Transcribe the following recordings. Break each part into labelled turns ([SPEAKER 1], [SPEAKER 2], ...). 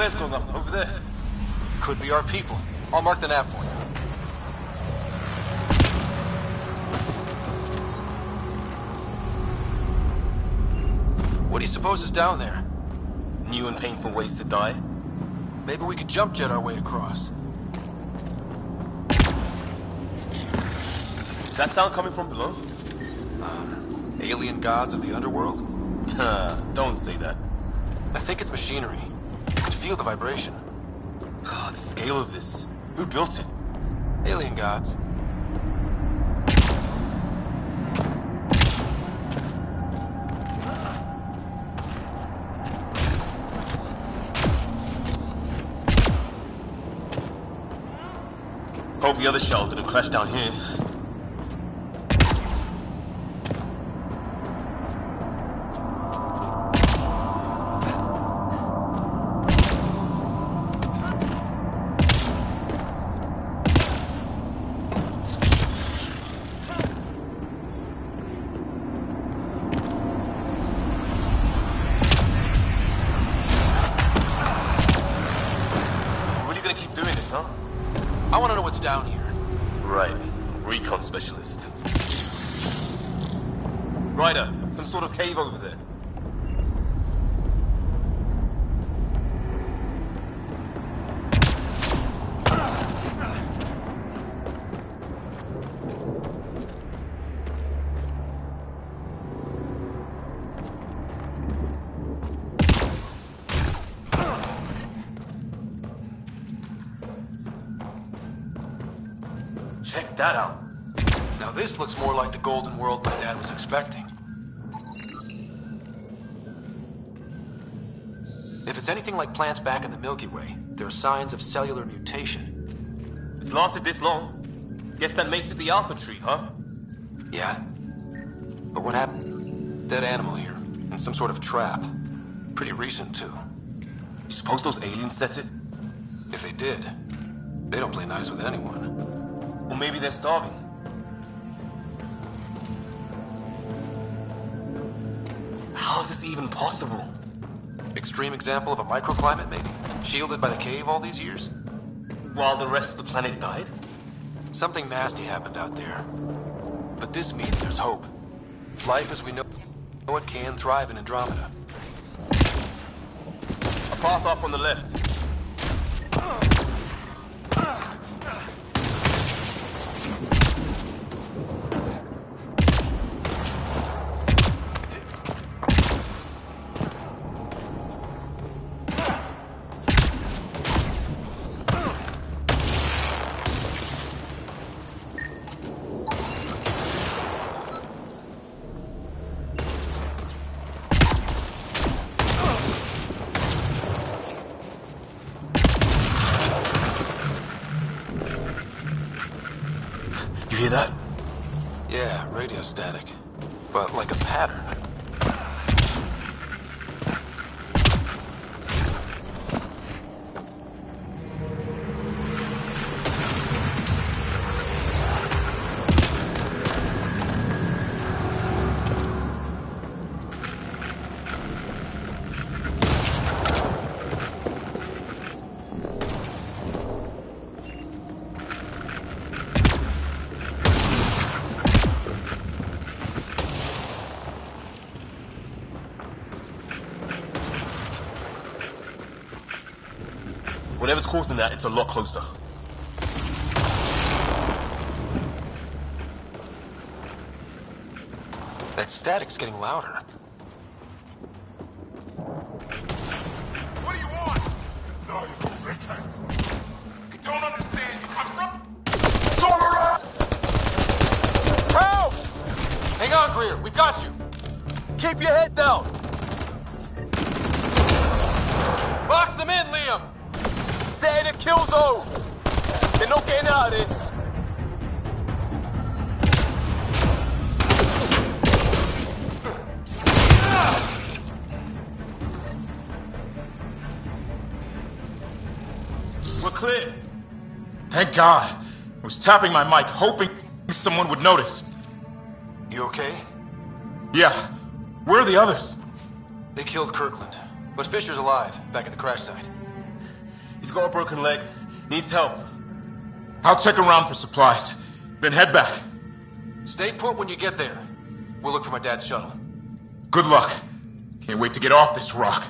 [SPEAKER 1] over there.
[SPEAKER 2] Could be our people. I'll mark the nav point. What do you suppose is down there?
[SPEAKER 1] New and painful ways to die.
[SPEAKER 2] Maybe we could jump jet our way across.
[SPEAKER 1] Is that sound coming from below?
[SPEAKER 2] Alien gods of the underworld?
[SPEAKER 1] Don't say that.
[SPEAKER 2] I think it's machinery. Feel the vibration.
[SPEAKER 1] Ah, the scale of this. Who built it?
[SPEAKER 2] Alien gods.
[SPEAKER 1] Hope the other shells didn't crash down here.
[SPEAKER 2] Anything like plants back in the Milky Way, there are signs of cellular mutation.
[SPEAKER 1] It's lasted this long. Guess that makes it the Alpha Tree, huh?
[SPEAKER 2] Yeah. But what happened? Dead animal here. In some sort of trap. Pretty recent, too.
[SPEAKER 1] You suppose those aliens set it?
[SPEAKER 2] If they did, they don't play nice with anyone.
[SPEAKER 1] Or maybe they're starving. How is this even possible?
[SPEAKER 2] Extreme example of a microclimate, maybe? Shielded by the cave all these years?
[SPEAKER 1] While the rest of the planet died?
[SPEAKER 2] Something nasty happened out there. But this means there's hope. Life as we know it can thrive in Andromeda.
[SPEAKER 1] A path off on the left.
[SPEAKER 2] Static.
[SPEAKER 1] Whatever's causing that, it's a lot closer.
[SPEAKER 2] That static's getting louder.
[SPEAKER 1] We're clear.
[SPEAKER 3] Thank God. I was tapping my mic, hoping someone would notice.
[SPEAKER 2] You okay?
[SPEAKER 3] Yeah. Where are the others?
[SPEAKER 2] They killed Kirkland. But Fisher's alive, back at the crash site.
[SPEAKER 3] He's got a broken leg. Needs help. I'll check around for supplies. Then head back.
[SPEAKER 2] Stay put when you get there. We'll look for my dad's shuttle.
[SPEAKER 3] Good luck. Can't wait to get off this rock.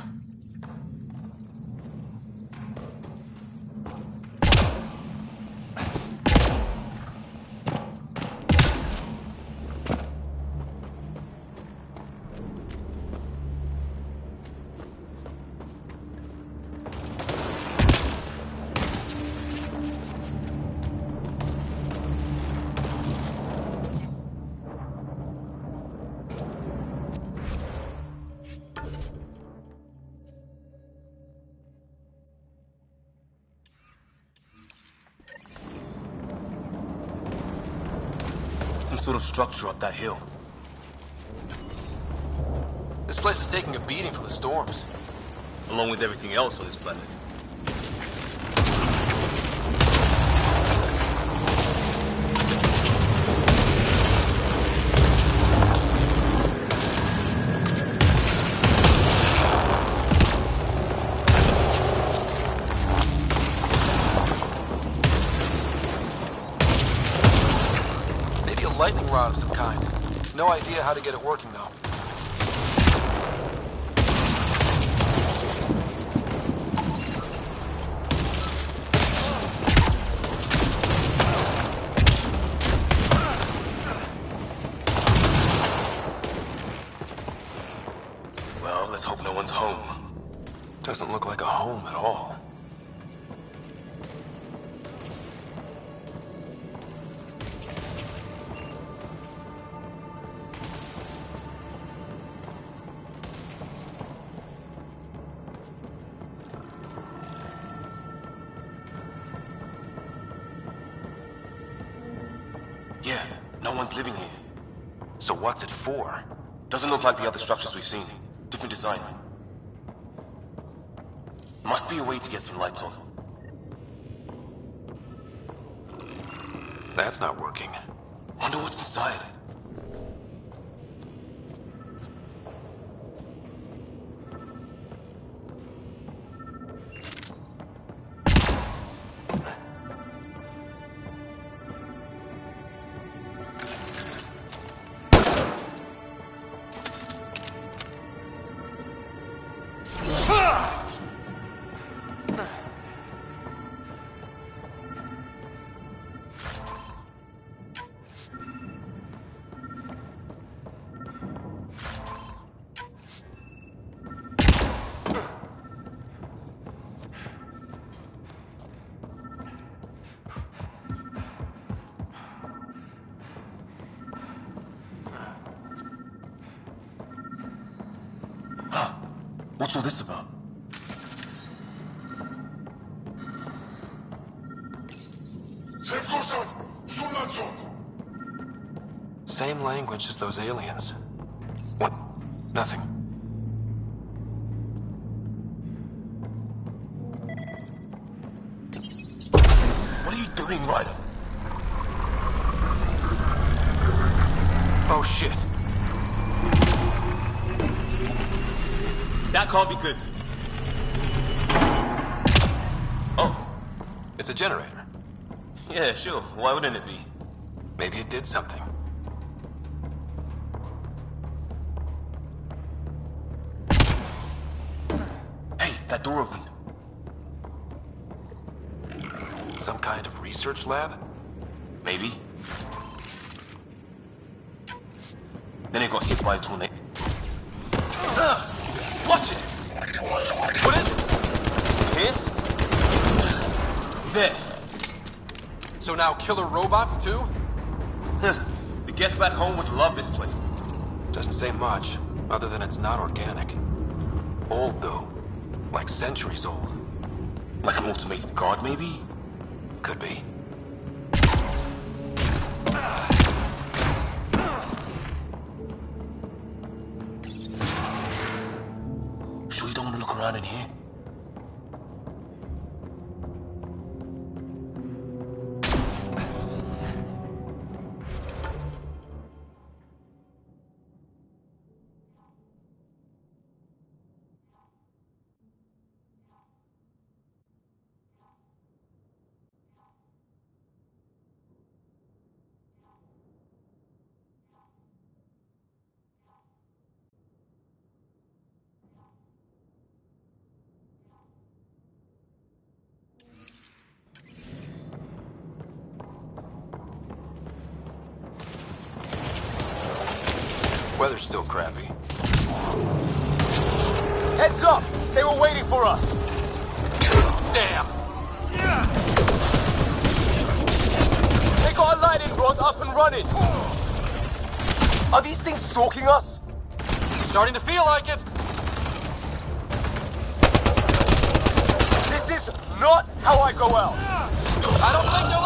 [SPEAKER 2] Look like
[SPEAKER 1] the other structures we've seen. Different design. Must be a way to get some lights on.
[SPEAKER 2] That's not working.
[SPEAKER 1] Wonder what's inside. All this about?
[SPEAKER 2] Same language as those aliens. Maybe it did something.
[SPEAKER 1] Hey, that door opened.
[SPEAKER 2] Some kind of research lab? Say much, other than it's not organic. Old though. Like centuries old.
[SPEAKER 1] Like an automated god, maybe?
[SPEAKER 2] Could be.
[SPEAKER 1] Sure you don't want to look around in here?
[SPEAKER 2] Weather's still crappy.
[SPEAKER 1] Heads up! They were waiting for us!
[SPEAKER 2] Damn!
[SPEAKER 1] They got a lightning rod up and running! Are these things stalking us?
[SPEAKER 2] Starting to feel like it!
[SPEAKER 1] This is not how I go out!
[SPEAKER 2] I don't think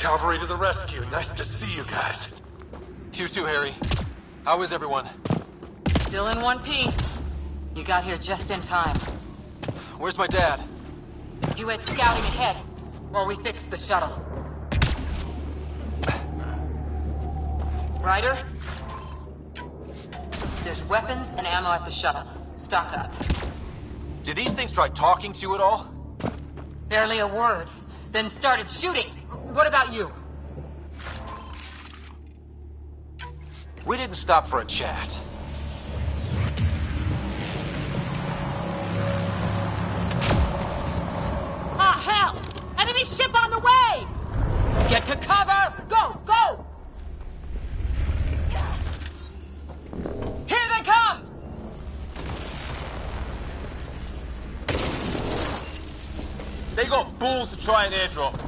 [SPEAKER 2] Cavalry to the rescue. Nice to see you guys. You too, Harry. How is everyone?
[SPEAKER 4] Still in one piece. You got here just in time.
[SPEAKER 2] Where's my dad?
[SPEAKER 4] You went scouting ahead while we fixed the shuttle. Ryder? There's weapons and ammo at the shuttle. Stock up.
[SPEAKER 2] Did these things try talking to you at all?
[SPEAKER 4] Barely a word. Then started shooting. What about you?
[SPEAKER 2] We didn't stop for a chat.
[SPEAKER 4] Ah, hell! Enemy ship on the way! Get to cover! Go, go! Here they come!
[SPEAKER 5] They got balls to try and airdrop.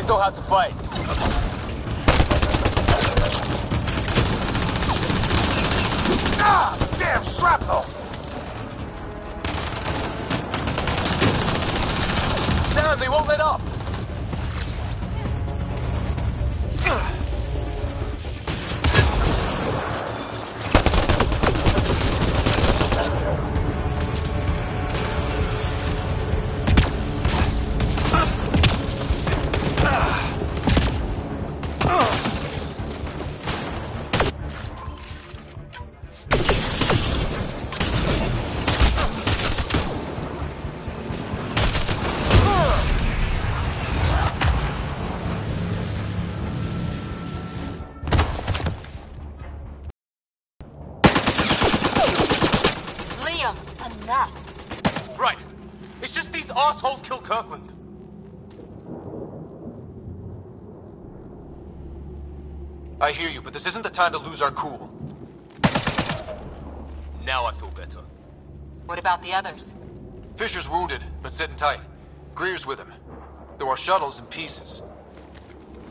[SPEAKER 1] Guys know how to fight. Ah! Damn shrapnel! Damn, they won't let up!
[SPEAKER 2] Time to lose our cool.
[SPEAKER 1] Now I feel better.
[SPEAKER 4] What about the others?
[SPEAKER 2] Fisher's wounded, but sitting tight. Greer's with him. Though our shuttle's in pieces.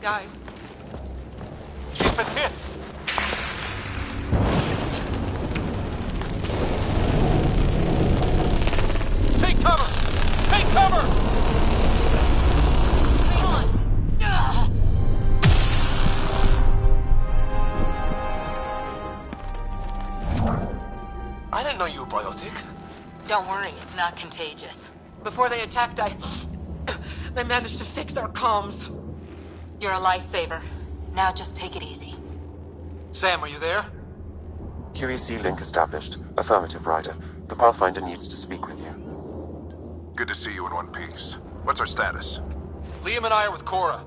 [SPEAKER 5] Guys,
[SPEAKER 1] She's been hit. Take cover! Take cover! I didn't know you were biotic.
[SPEAKER 4] Don't worry, it's not contagious.
[SPEAKER 5] before they attacked, I... I managed to fix our comms.
[SPEAKER 4] You're a lifesaver. Now just take it easy.
[SPEAKER 2] Sam, are you there?
[SPEAKER 6] QEC link established. Affirmative, Ryder. The Pathfinder needs to speak with you.
[SPEAKER 7] Good to see you in one piece. What's our status?
[SPEAKER 2] Liam and I are with Cora.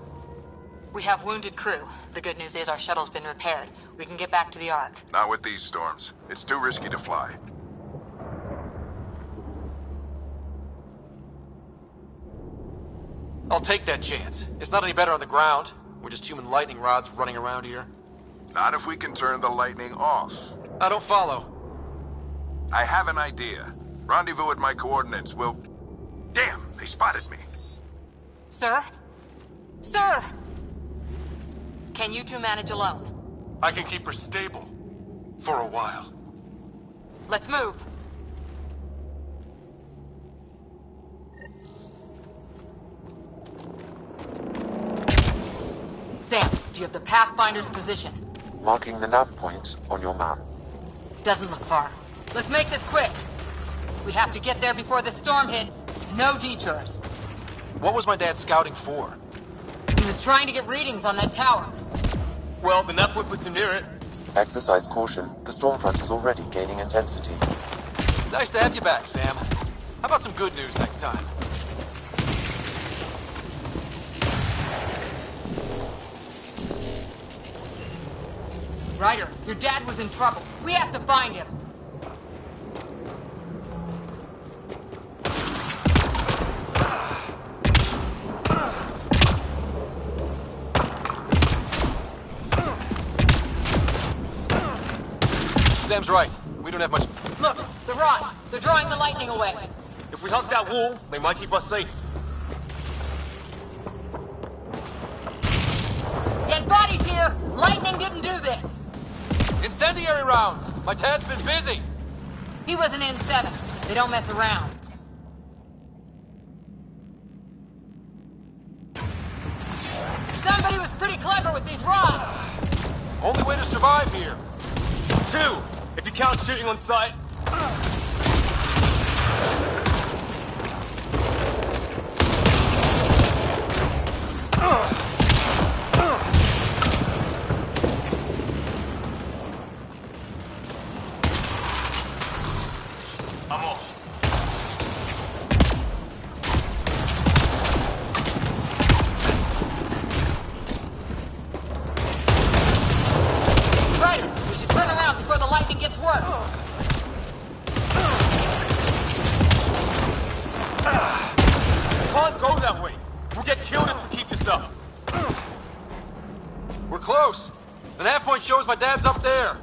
[SPEAKER 4] We have wounded crew. The good news is our shuttle's been repaired. We can get back to the Ark.
[SPEAKER 7] Not with these storms. It's too risky to fly.
[SPEAKER 2] I'll take that chance. It's not any better on the ground. We're just human lightning rods running around here.
[SPEAKER 7] Not if we can turn the lightning off.
[SPEAKER 2] I don't follow.
[SPEAKER 7] I have an idea. Rendezvous at my coordinates. We'll... Damn, they spotted me.
[SPEAKER 4] Sir? Sir! Can you two manage alone?
[SPEAKER 1] I can keep her stable. For a while.
[SPEAKER 4] Let's move. Sam, do you have the Pathfinder's position?
[SPEAKER 6] Marking the nav point on your map.
[SPEAKER 4] Doesn't look far. Let's make this quick. We have to get there before the storm hits. No detours.
[SPEAKER 2] What was my dad scouting for?
[SPEAKER 4] He was trying to get readings on that tower.
[SPEAKER 1] Well, the Nephilim puts him near it.
[SPEAKER 6] Exercise caution. The storm front is already gaining intensity.
[SPEAKER 2] Nice to have you back, Sam. How about some good news next time?
[SPEAKER 4] Ryder, your dad was in trouble. We have to find him.
[SPEAKER 2] Sam's right. We don't have much.
[SPEAKER 4] Look, the rods. They're drawing the lightning away.
[SPEAKER 1] If we hug that wall, they might keep us safe.
[SPEAKER 4] Dead bodies here. Lightning didn't do this.
[SPEAKER 2] Incendiary rounds! My dad's been busy!
[SPEAKER 4] He was an N7. They don't mess around. Somebody was pretty clever with these rods.
[SPEAKER 2] Only way to survive here.
[SPEAKER 1] Two, if you count shooting on sight. I'm that way. We'll get killed if we keep this up.
[SPEAKER 2] We're close. The nav point shows my dad's up there.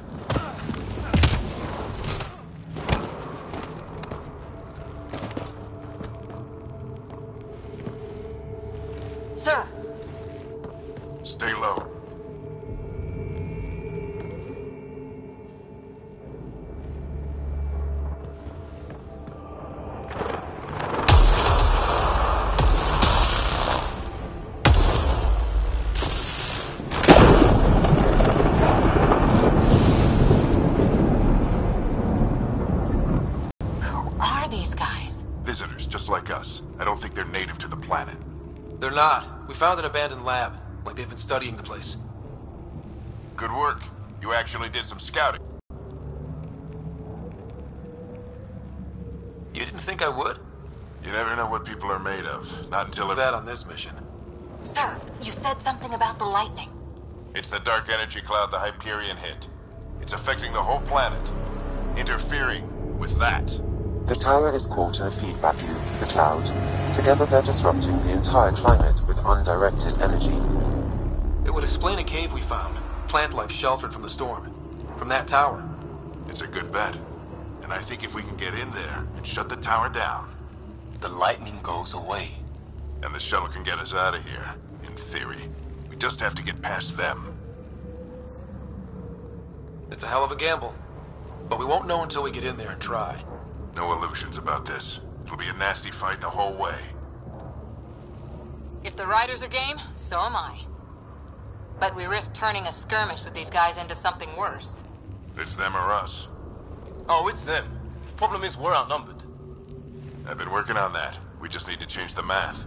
[SPEAKER 2] Studying the place.
[SPEAKER 7] Good work. You actually did some scouting.
[SPEAKER 2] You didn't think I would?
[SPEAKER 7] You never know what people are made of. Not until
[SPEAKER 2] That on this mission.
[SPEAKER 4] Sir, you said something about the lightning.
[SPEAKER 7] It's the dark energy cloud the Hyperion hit. It's affecting the whole planet. Interfering with that.
[SPEAKER 6] The tower is caught in a feedback loop with the cloud. Together they're disrupting the entire climate with undirected energy.
[SPEAKER 2] It would explain a cave we found. Plant life sheltered from the storm. From that tower.
[SPEAKER 7] It's a good bet. And I think if we can get in there and shut the tower down,
[SPEAKER 1] The lightning goes away.
[SPEAKER 7] and the shuttle can get us out of here, in theory, we just have to get past them.
[SPEAKER 2] It's a hell of a gamble. But we won't know until we get in there and try.
[SPEAKER 7] No illusions about this. It'll be a nasty fight the whole way.
[SPEAKER 4] If the Ryders are game, so am I. But we risk turning a skirmish with these guys into something worse.
[SPEAKER 7] It's them or us.
[SPEAKER 1] Oh, it's them. Problem is, we're outnumbered.
[SPEAKER 7] I've been working on that. We just need to change the math.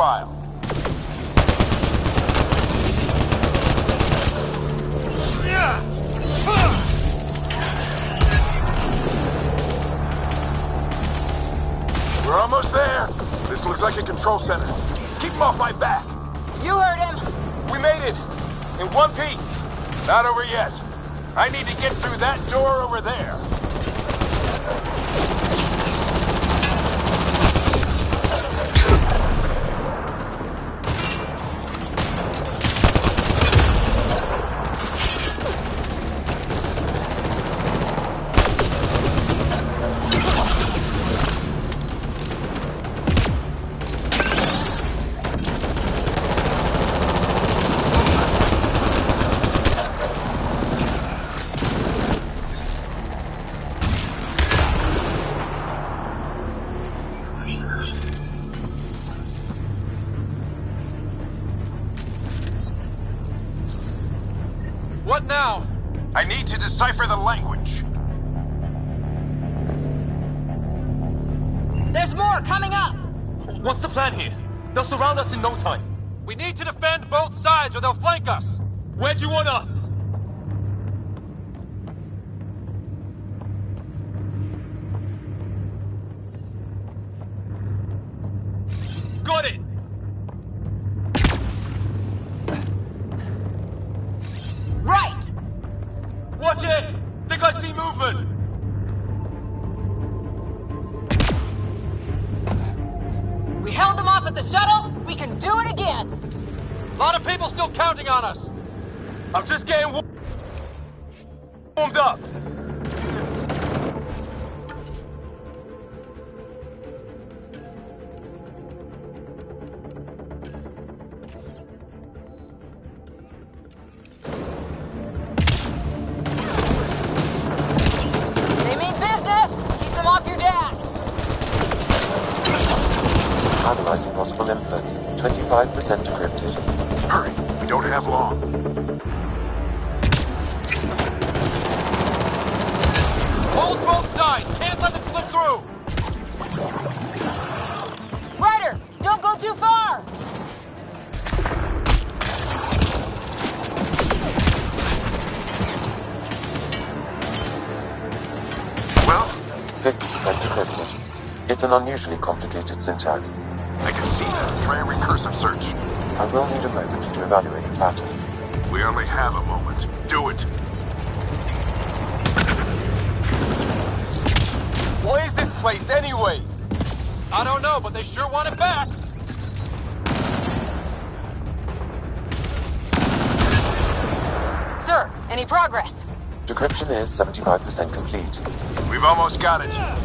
[SPEAKER 7] Profile. We're almost there. This looks like a control center. Keep him off my back.
[SPEAKER 5] You heard him.
[SPEAKER 7] We made it. In one piece. Not over yet.
[SPEAKER 5] At the shuttle. We can do it again.
[SPEAKER 2] A lot of people still counting on us.
[SPEAKER 7] I'm just getting warmed up.
[SPEAKER 6] Complicated syntax.
[SPEAKER 1] I can see that. Try a recursive search.
[SPEAKER 6] I will need a moment to evaluate the pattern.
[SPEAKER 1] We only have a moment. Do it.
[SPEAKER 7] What is this place anyway?
[SPEAKER 2] I don't know, but they sure want it back.
[SPEAKER 5] Sir, any progress?
[SPEAKER 6] Decryption is 75% complete.
[SPEAKER 1] We've almost got it.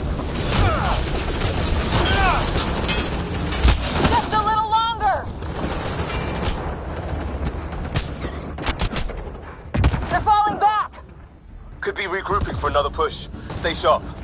[SPEAKER 7] Stay sharp.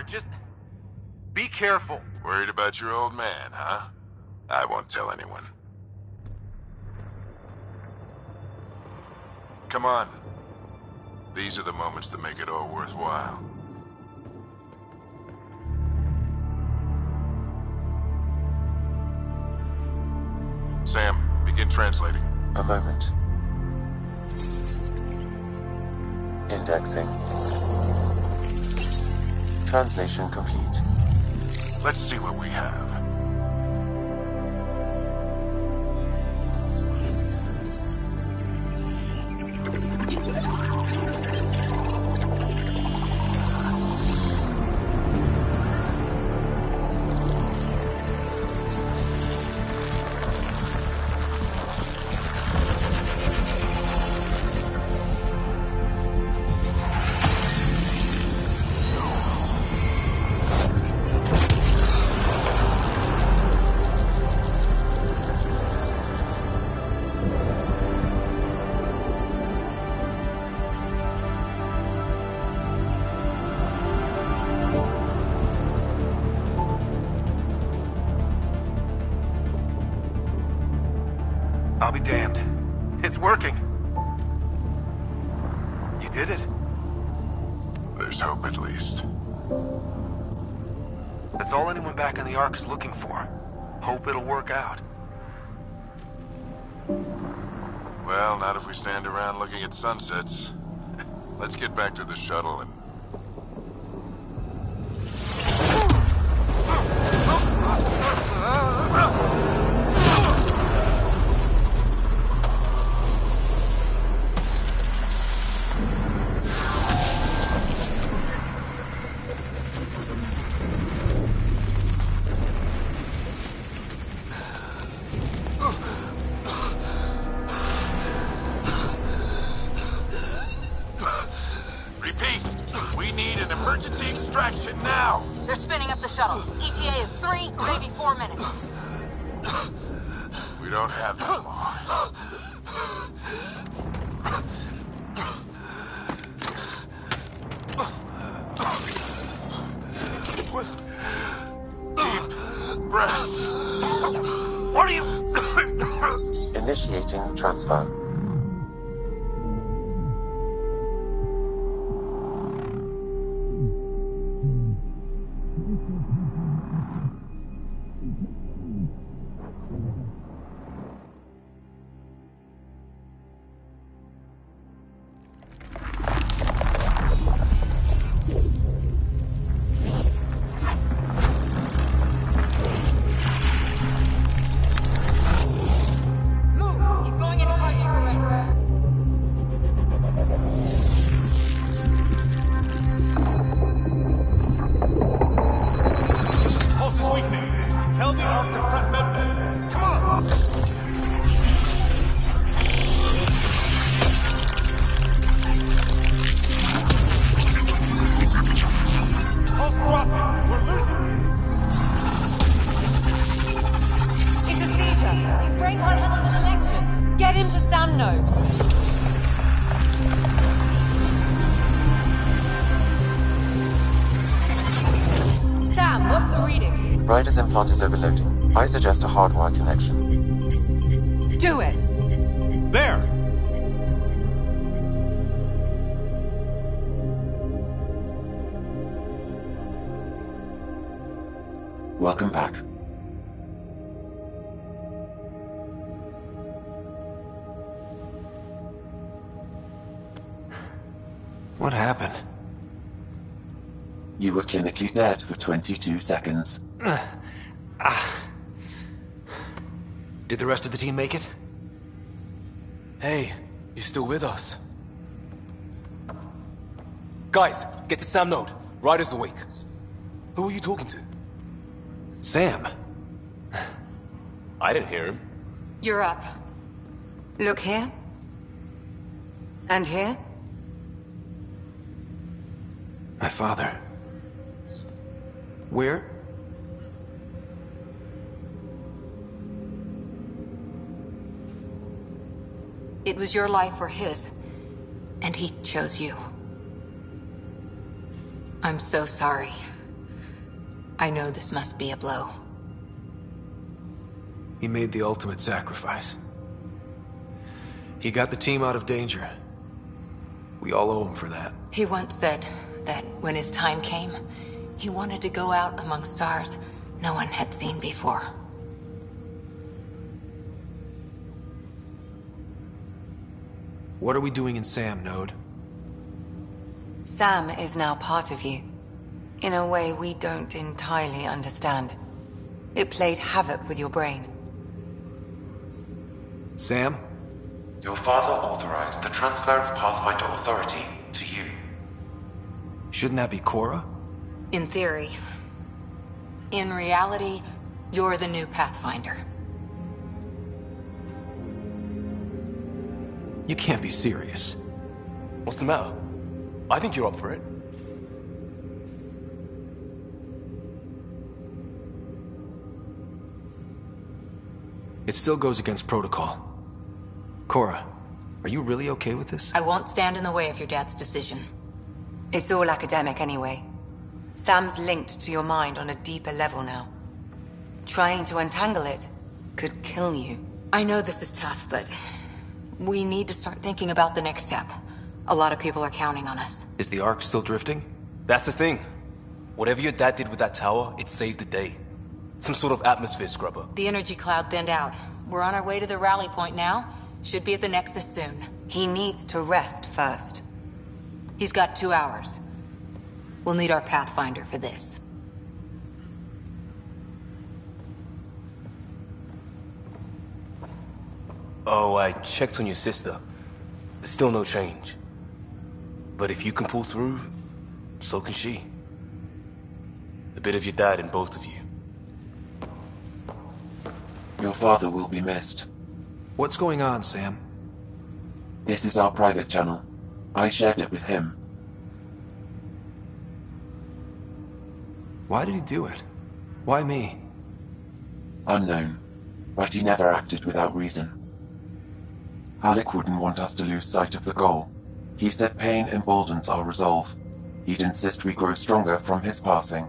[SPEAKER 2] So. Just be careful.
[SPEAKER 1] Worried about your old man, huh? I won't tell anyone. Come on. These are the moments that make it all worthwhile. Sam, begin translating.
[SPEAKER 6] A moment. Indexing. Translation complete.
[SPEAKER 1] Let's see what we have.
[SPEAKER 2] Ark is looking for. Hope it'll work out.
[SPEAKER 7] Well, not if we stand around looking at sunsets. Let's get back to the shuttle and... now!
[SPEAKER 4] They're spinning up the shuttle. ETA is three, maybe four minutes.
[SPEAKER 7] We don't have that long. Deep breath.
[SPEAKER 2] What are you...
[SPEAKER 6] Initiating transfer. 22 seconds. Ah.
[SPEAKER 2] Did the rest of the team make it?
[SPEAKER 1] Hey, you still with us? Guys, get to Sam Node. Ryder's awake. Who are you talking to?
[SPEAKER 2] Sam.
[SPEAKER 1] I didn't hear him.
[SPEAKER 4] You're up.
[SPEAKER 8] Look here. And here.
[SPEAKER 2] My father. Where?
[SPEAKER 4] It was your life or his. And he chose you. I'm so sorry. I know this must be a blow.
[SPEAKER 2] He made the ultimate sacrifice. He got the team out of danger. We all owe him for that.
[SPEAKER 4] He once said that when his time came, he wanted to go out among stars no one had seen before.
[SPEAKER 2] What are we doing in Sam, Node?
[SPEAKER 8] Sam is now part of you. In a way we don't entirely understand. It played havoc with your brain.
[SPEAKER 2] Sam?
[SPEAKER 6] Your father authorized the transfer of Pathfinder authority to you.
[SPEAKER 2] Shouldn't that be Cora?
[SPEAKER 4] In theory. In reality, you're the new Pathfinder.
[SPEAKER 2] You can't be serious.
[SPEAKER 1] What's the matter? I think you're up for it.
[SPEAKER 2] It still goes against protocol. Cora, are you really okay with this?
[SPEAKER 4] I won't stand in the way of your dad's decision.
[SPEAKER 8] It's all academic anyway. Sam's linked to your mind on a deeper level now. Trying to untangle it could kill you.
[SPEAKER 4] I know this is tough, but We need to start thinking about the next step. A lot of people are counting on us.
[SPEAKER 2] Is the Ark still drifting?
[SPEAKER 1] That's the thing. Whatever your dad did with that tower, it saved the day. Some sort of atmosphere scrubber.
[SPEAKER 4] The energy cloud thinned out. We're on our way to the rally point now. Should be at the Nexus soon. He needs to rest first. He's got two hours. We'll need our Pathfinder for this.
[SPEAKER 1] Oh, I checked on your sister. Still no change. But if you can pull through, so can she. A bit of your dad in both of you.
[SPEAKER 6] Your father will be missed.
[SPEAKER 2] What's going on, Sam?
[SPEAKER 6] This is our private channel. I shared it with him.
[SPEAKER 2] Why did he do it? Why me?
[SPEAKER 6] Unknown. But he never acted without reason. Alec wouldn't want us to lose sight of the goal. He said pain emboldens our resolve. He'd insist we grow stronger from his passing.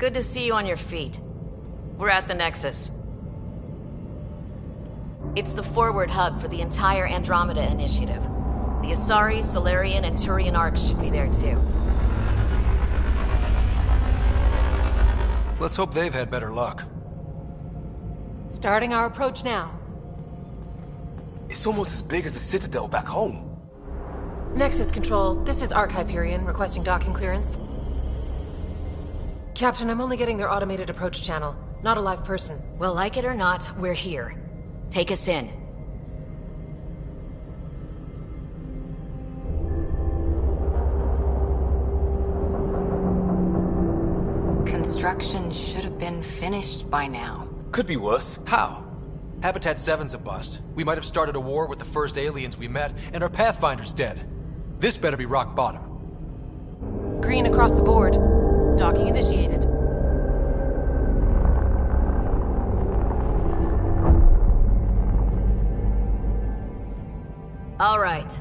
[SPEAKER 9] Good to see you on your feet. We're at the Nexus. It's the forward hub for the entire Andromeda Initiative. The Asari, Salarian, and Turian arks should be there too.
[SPEAKER 2] Let's hope they've had better luck.
[SPEAKER 5] Starting our approach now.
[SPEAKER 1] It's almost as big as the Citadel back home.
[SPEAKER 5] Nexus Control, this is Ark Hyperion requesting docking clearance. Captain, I'm only getting their automated approach channel, not a live person.
[SPEAKER 9] Well, like it or not, we're here. Take us in.
[SPEAKER 4] Construction should have been finished by now.
[SPEAKER 1] Could be worse.
[SPEAKER 2] How? Habitat 7's a bust. We might have started a war with the first aliens we met, and our Pathfinder's dead. This better be rock bottom.
[SPEAKER 5] Green across the board. Docking initiated.
[SPEAKER 9] All right.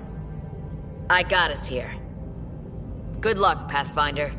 [SPEAKER 9] I got us here. Good luck, Pathfinder.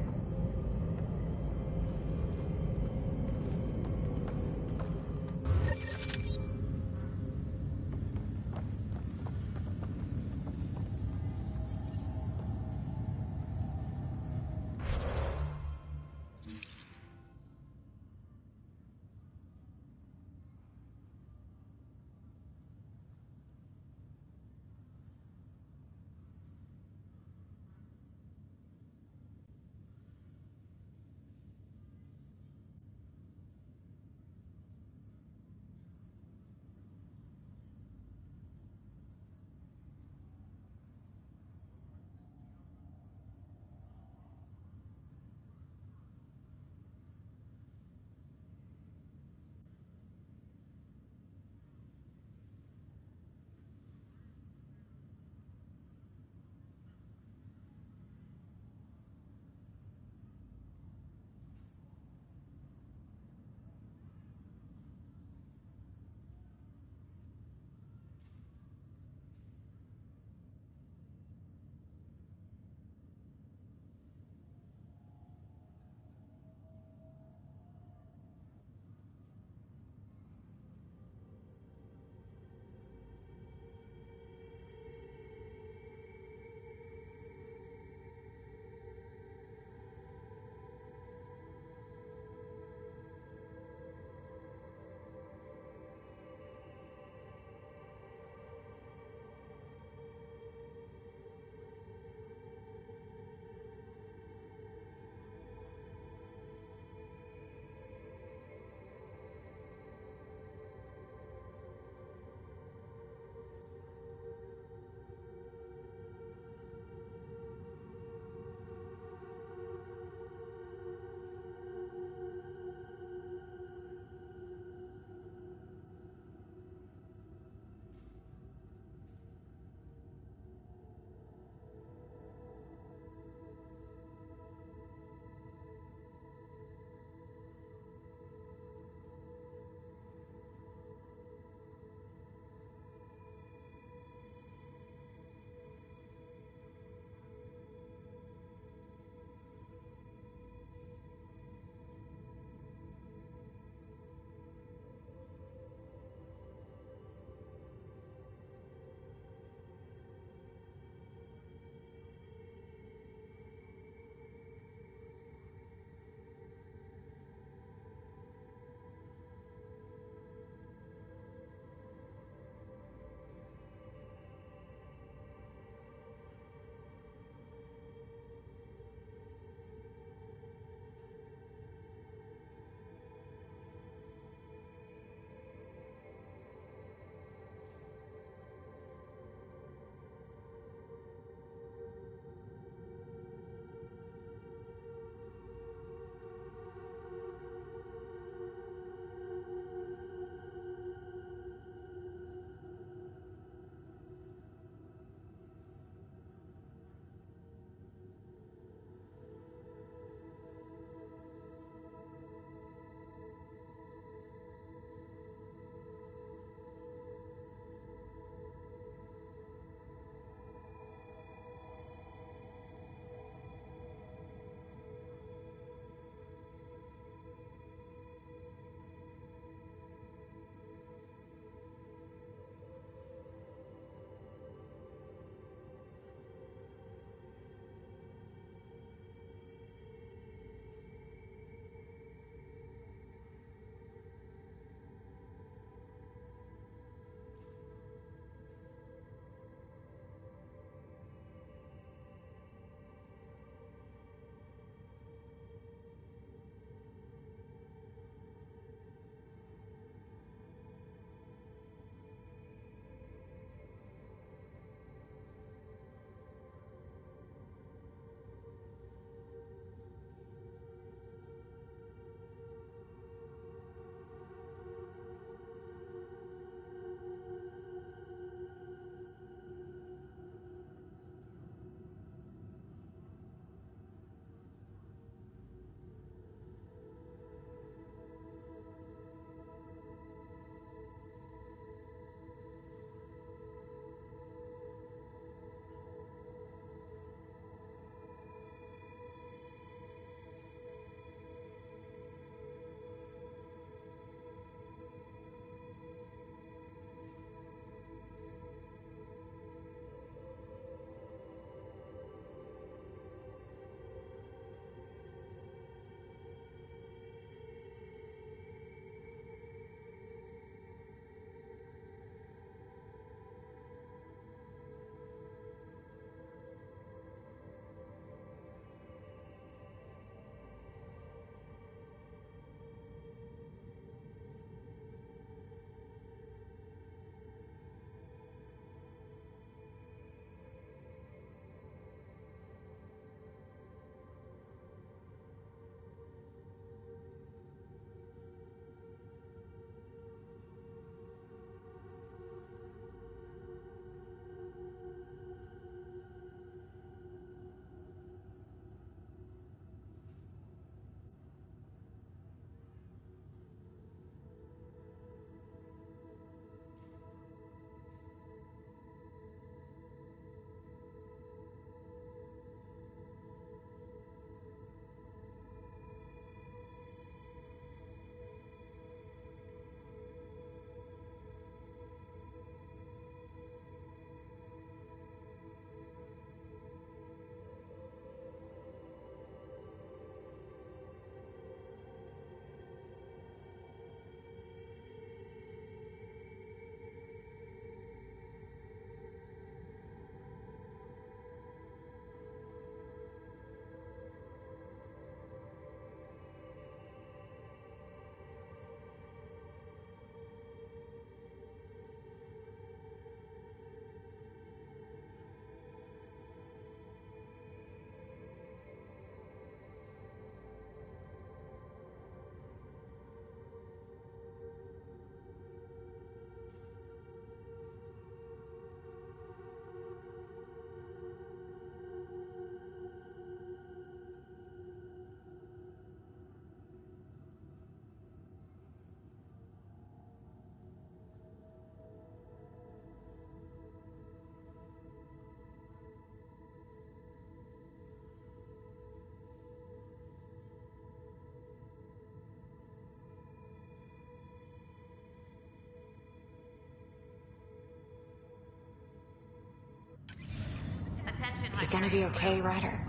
[SPEAKER 4] Gonna be okay, Ryder?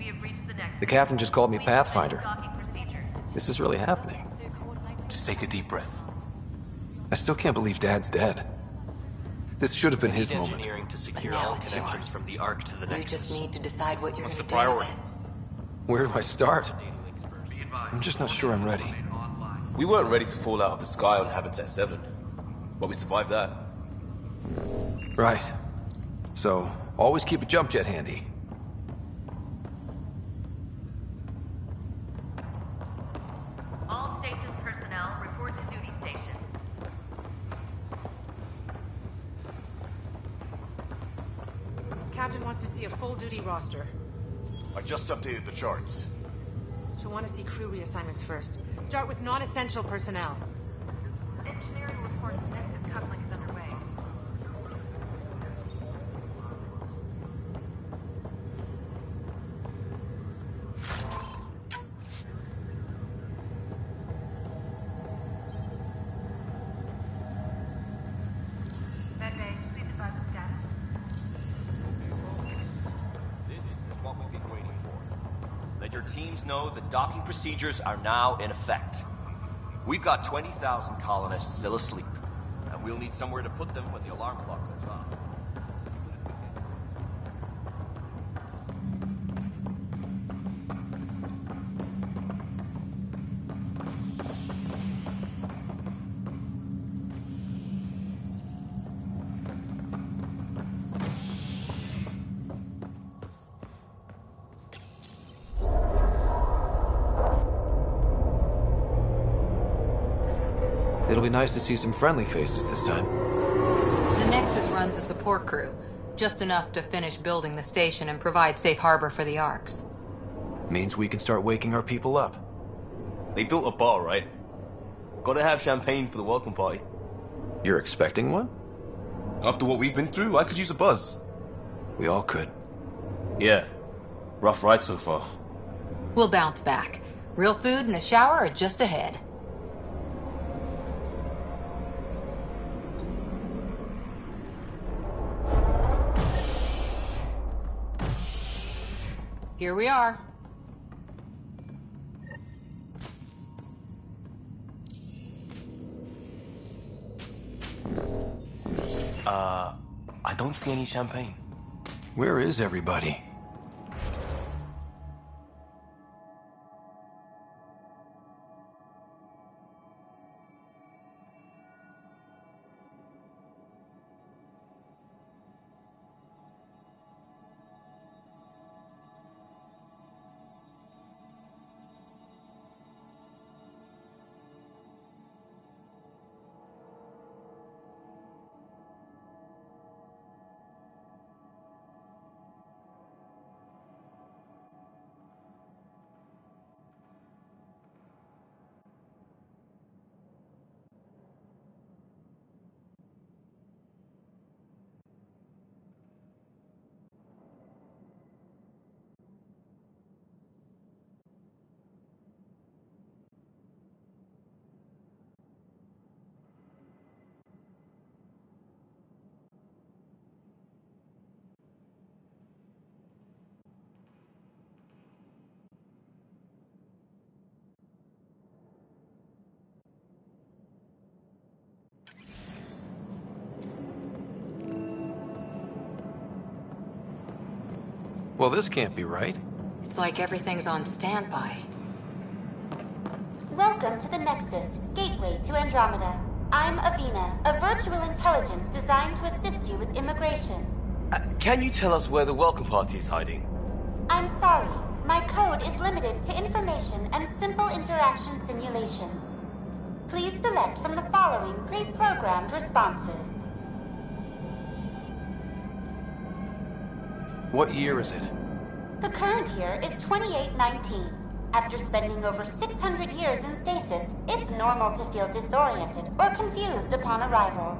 [SPEAKER 2] The captain just called me Pathfinder. This is really happening.
[SPEAKER 1] Just take a deep breath.
[SPEAKER 2] I still can't believe Dad's dead. This should have been his moment.
[SPEAKER 10] engineering to
[SPEAKER 4] But
[SPEAKER 10] secure
[SPEAKER 4] now
[SPEAKER 10] all
[SPEAKER 4] it's
[SPEAKER 10] connections
[SPEAKER 4] yours.
[SPEAKER 10] from the Ark to the
[SPEAKER 4] We
[SPEAKER 10] Nexus.
[SPEAKER 4] just need to decide what you're
[SPEAKER 10] What's
[SPEAKER 4] gonna
[SPEAKER 10] the
[SPEAKER 4] do
[SPEAKER 10] priority?
[SPEAKER 4] it.
[SPEAKER 2] Where do I start? I'm just not sure I'm ready.
[SPEAKER 1] We weren't ready to fall out of the sky on Habitat 7. But we survived that.
[SPEAKER 2] Right. So, always keep a jump jet handy.
[SPEAKER 11] Duty
[SPEAKER 12] roster.
[SPEAKER 13] I just updated the charts.
[SPEAKER 12] She'll want to see crew reassignments first. Start with non-essential personnel.
[SPEAKER 10] Procedures are now in effect. We've got 20,000 colonists still asleep, and we'll need somewhere to put them when the alarm clock goes off.
[SPEAKER 2] Nice to see some friendly faces this time.
[SPEAKER 4] The Nexus runs a support crew, just enough to finish building the station and provide safe harbor for the Arks.
[SPEAKER 2] Means we can start waking our people up.
[SPEAKER 1] They built a bar, right? Gotta have champagne for the welcome party.
[SPEAKER 2] You're expecting one?
[SPEAKER 1] After what we've been through, I could use a buzz.
[SPEAKER 2] We all could.
[SPEAKER 1] Yeah. Rough ride so far.
[SPEAKER 4] We'll bounce back. Real food and a shower are just ahead. Here we are.
[SPEAKER 1] Uh, I don't see any champagne.
[SPEAKER 2] Where is everybody? Well, this can't be right.
[SPEAKER 4] It's like everything's on standby.
[SPEAKER 14] Welcome to the Nexus, gateway to Andromeda. I'm Avina, a virtual intelligence designed to assist you with immigration.
[SPEAKER 1] Uh, can you tell us where the welcome party is hiding?
[SPEAKER 14] I'm sorry, my code is limited to information and simple interaction simulations. Please select from the following pre-programmed responses.
[SPEAKER 2] What year is it?
[SPEAKER 14] The current year is 2819. After spending over 600 years in stasis, it's normal to feel disoriented or confused upon arrival.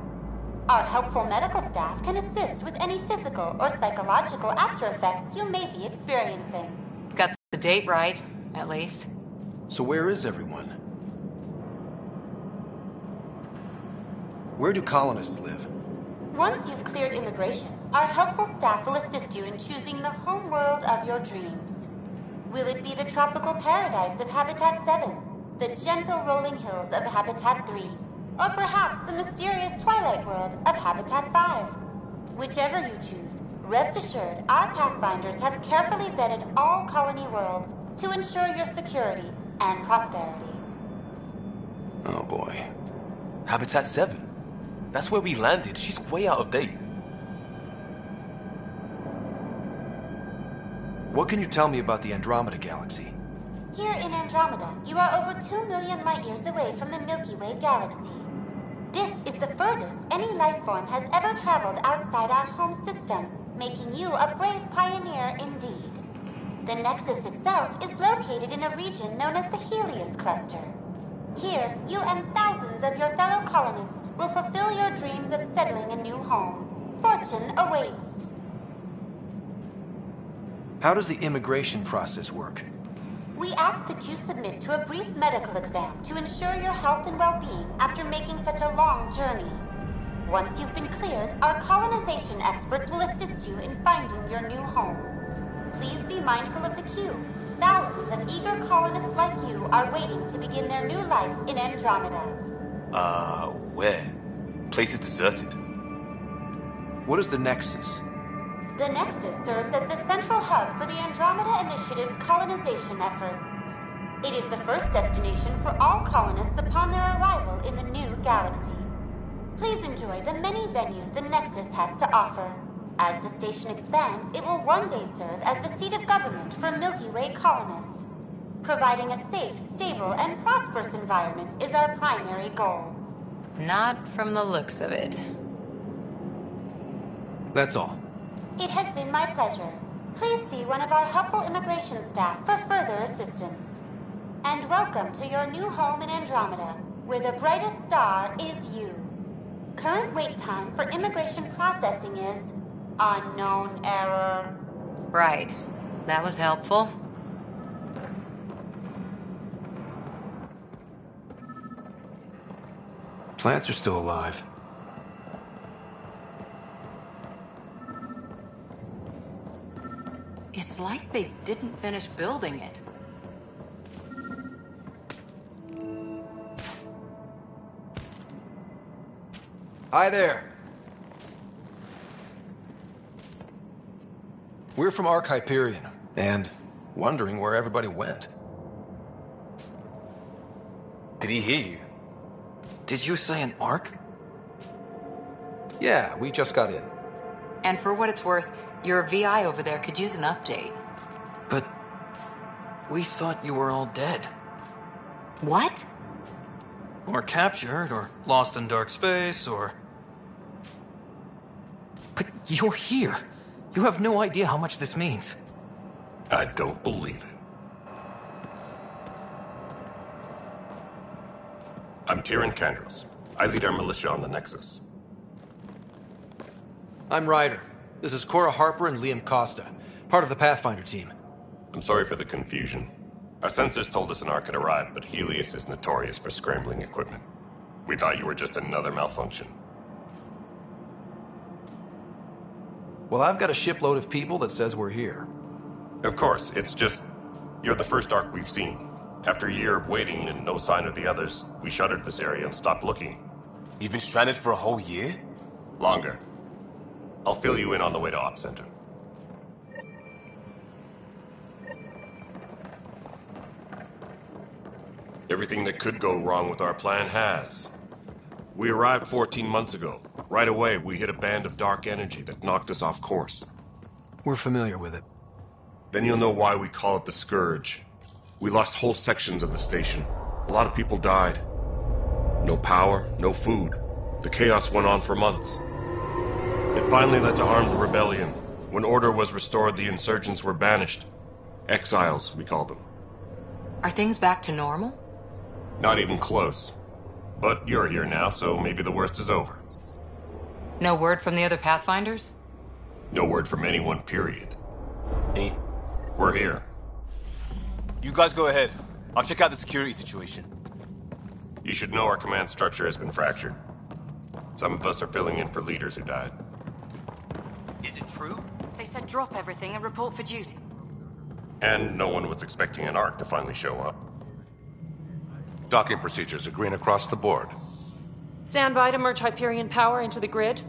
[SPEAKER 14] Our helpful medical staff can assist with any physical or psychological after effects you may be experiencing.
[SPEAKER 4] Got the date right, at least.
[SPEAKER 2] So where is everyone? Where do colonists live?
[SPEAKER 14] Once you've cleared immigration, our helpful staff will assist you in choosing the home world of your dreams. Will it be the tropical paradise of Habitat 7, the gentle rolling hills of Habitat 3, or perhaps the mysterious twilight world of Habitat 5? Whichever you choose, rest assured our Pathfinders have carefully vetted all colony worlds to ensure your security and prosperity.
[SPEAKER 2] Oh boy.
[SPEAKER 1] Habitat 7. That's where we landed. She's way out of date.
[SPEAKER 2] What can you tell me about the Andromeda Galaxy?
[SPEAKER 14] Here in Andromeda, you are over 2 million light years away from the Milky Way galaxy. This is the furthest any life form has ever traveled outside our home system, making you a brave pioneer indeed. The Nexus itself is located in a region known as the Helios Cluster. Here, you and thousands of your fellow colonists will fulfill your dreams of settling a new home. Fortune awaits.
[SPEAKER 2] How does the immigration process work?
[SPEAKER 14] We ask that you submit to a brief medical exam to ensure your health and well-being after making such a long journey. Once you've been cleared, our colonization experts will assist you in finding your new home. Please be mindful of the queue. Thousands of eager colonists like you are waiting to begin their new life in Andromeda.
[SPEAKER 1] Uh, where? Place is deserted.
[SPEAKER 2] What is the Nexus?
[SPEAKER 14] The Nexus serves as the central hub for the Andromeda Initiative's colonization efforts. It is the first destination for all colonists upon their arrival in the new galaxy. Please enjoy the many venues the Nexus has to offer. As the station expands, it will one day serve as the seat of government for Milky Way colonists. Providing a safe, stable, and prosperous environment is our primary goal.
[SPEAKER 4] Not from the looks of it.
[SPEAKER 2] That's all.
[SPEAKER 14] It has been my pleasure. Please see one of our helpful immigration staff for further assistance. And welcome to your new home in Andromeda, where the brightest star is you. Current wait time for immigration processing is unknown error.
[SPEAKER 4] Right. That was helpful.
[SPEAKER 2] Plants are still alive.
[SPEAKER 4] Like they didn't finish building it.
[SPEAKER 2] Hi there. We're from Ark Hyperion, and wondering where everybody went.
[SPEAKER 1] Did he hear you?
[SPEAKER 2] Did you say an Ark? Yeah, we just got in.
[SPEAKER 4] And for what it's worth, your VI over there could use an update.
[SPEAKER 2] But we thought you were all dead.
[SPEAKER 4] What?
[SPEAKER 15] Or captured, or lost in dark space, or.
[SPEAKER 2] But you're here. You have no idea how much this means.
[SPEAKER 13] I don't believe it. I'm Tiran Kandros. I lead our militia on the Nexus.
[SPEAKER 2] I'm Ryder. This is Cora Harper and Liam Kosta, part of the Pathfinder team.
[SPEAKER 13] I'm sorry for the confusion. Our sensors told us an Ark had arrived, but Helios is notorious for scrambling equipment. We thought you were just another malfunction.
[SPEAKER 2] Well, I've got a shipload of people that says we're here.
[SPEAKER 13] Of course, it's just. You're the first Ark we've seen. After a year of waiting and no sign of the others, we shuttered this area and stopped looking.
[SPEAKER 1] You've been stranded for a whole year?
[SPEAKER 13] Longer. I'll fill you in on the way to Op Center. Everything that could go wrong with our plan has. We arrived 14 months ago. Right away, we hit a band of dark energy that knocked us off course.
[SPEAKER 2] We're familiar with it.
[SPEAKER 13] Then you'll know why we call it the Scourge. We lost whole sections of the station. A lot of people died. No power, no food. The chaos went on for months. It finally led to armed rebellion. When order was restored, the insurgents were banished. Exiles, we call them.
[SPEAKER 4] Are things back to normal?
[SPEAKER 13] Not even close. But you're here now, so maybe the worst is over.
[SPEAKER 4] No word from the other Pathfinders?
[SPEAKER 13] No word from anyone, period.
[SPEAKER 1] Any...
[SPEAKER 13] We're here.
[SPEAKER 1] You guys go ahead. I'll check out the security situation.
[SPEAKER 13] You should know our command structure has been fractured. Some of us are filling in for leaders who died.
[SPEAKER 10] Is it true?
[SPEAKER 16] They said drop everything and report for duty.
[SPEAKER 13] And no one was expecting an Ark to finally show up.
[SPEAKER 7] Docking procedures are green across the board.
[SPEAKER 12] Stand by to merge Hyperion power into the grid.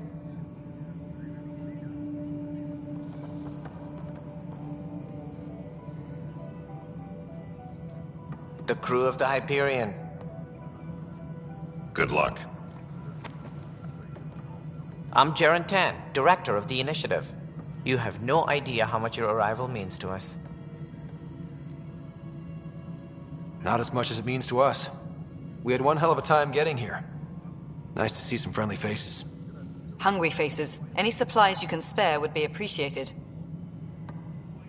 [SPEAKER 17] The crew of the Hyperion.
[SPEAKER 13] Good luck.
[SPEAKER 17] I'm Jarun Tann, director of the initiative. You have no idea how much your arrival means to us.
[SPEAKER 2] Not as much as it means to us. We had one hell of a time getting here. Nice to see some friendly faces.
[SPEAKER 16] Hungry faces. Any supplies you can spare would be appreciated.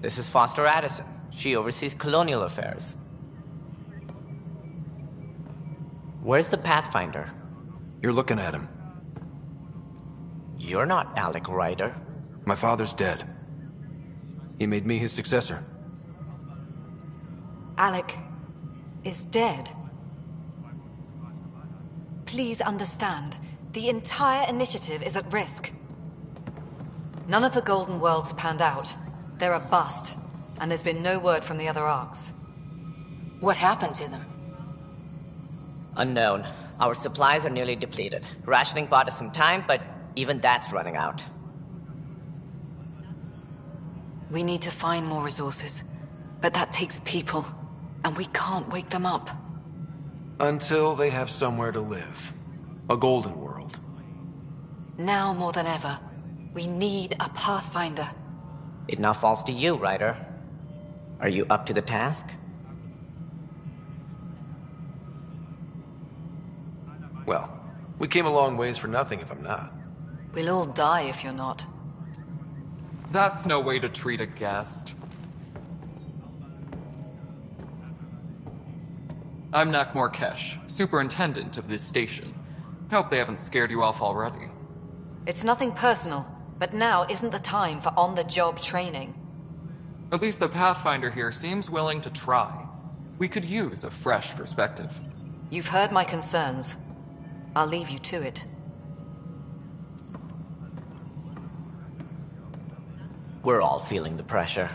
[SPEAKER 17] This is Foster Addison. She oversees colonial affairs. Where's the Pathfinder?
[SPEAKER 2] You're looking at him.
[SPEAKER 17] You're not Alec Ryder.
[SPEAKER 2] My father's dead. He made me his successor.
[SPEAKER 16] Alec is dead. Please understand, the entire initiative is at risk. None of the Golden Worlds panned out. They're a bust, and there's been no word from the other arks. What happened to them?
[SPEAKER 17] Unknown. Our supplies are nearly depleted. Rationing bought us some time, but even that's running out.
[SPEAKER 16] We need to find more resources, but that takes people, and we can't wake them up.
[SPEAKER 2] Until they have somewhere to live. A golden world.
[SPEAKER 16] Now more than ever, we need a Pathfinder.
[SPEAKER 17] It now falls to you, Ryder. Are you up to the task?
[SPEAKER 2] Well, we came a long ways for nothing if I'm not.
[SPEAKER 16] We'll all die if you're not.
[SPEAKER 18] That's no way to treat a guest. I'm Nakmor Kesh, superintendent of this station. Hope they haven't scared you off already.
[SPEAKER 16] It's nothing personal, but now isn't the time for on-the-job training.
[SPEAKER 18] At least the Pathfinder here seems willing to try. We could use a fresh perspective.
[SPEAKER 16] You've heard my concerns. I'll leave you to it.
[SPEAKER 17] We're all feeling the pressure.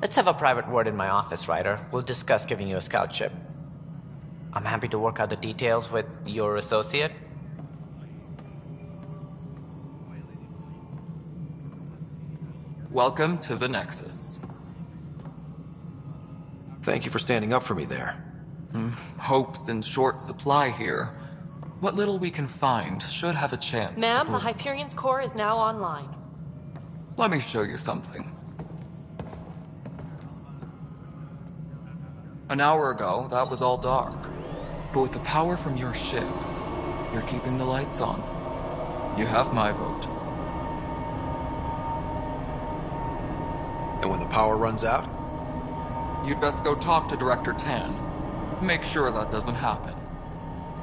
[SPEAKER 17] Let's have a private word in my office, Ryder. We'll discuss giving you a scoutship. I'm happy to work out the details with your associate.
[SPEAKER 18] Welcome to the Nexus.
[SPEAKER 2] Thank you for standing up for me there.
[SPEAKER 18] Hmm, Hope's in short supply here. What little we can find should have a chance.
[SPEAKER 12] Ma'am, the. Hyperion's core is now online.
[SPEAKER 18] Let me show you something. An hour ago, that was all dark. But with the power from your ship, you're keeping the lights on. You have my vote.
[SPEAKER 2] And when the power runs out?
[SPEAKER 18] You'd best go talk to Director Tann. Make sure that doesn't happen.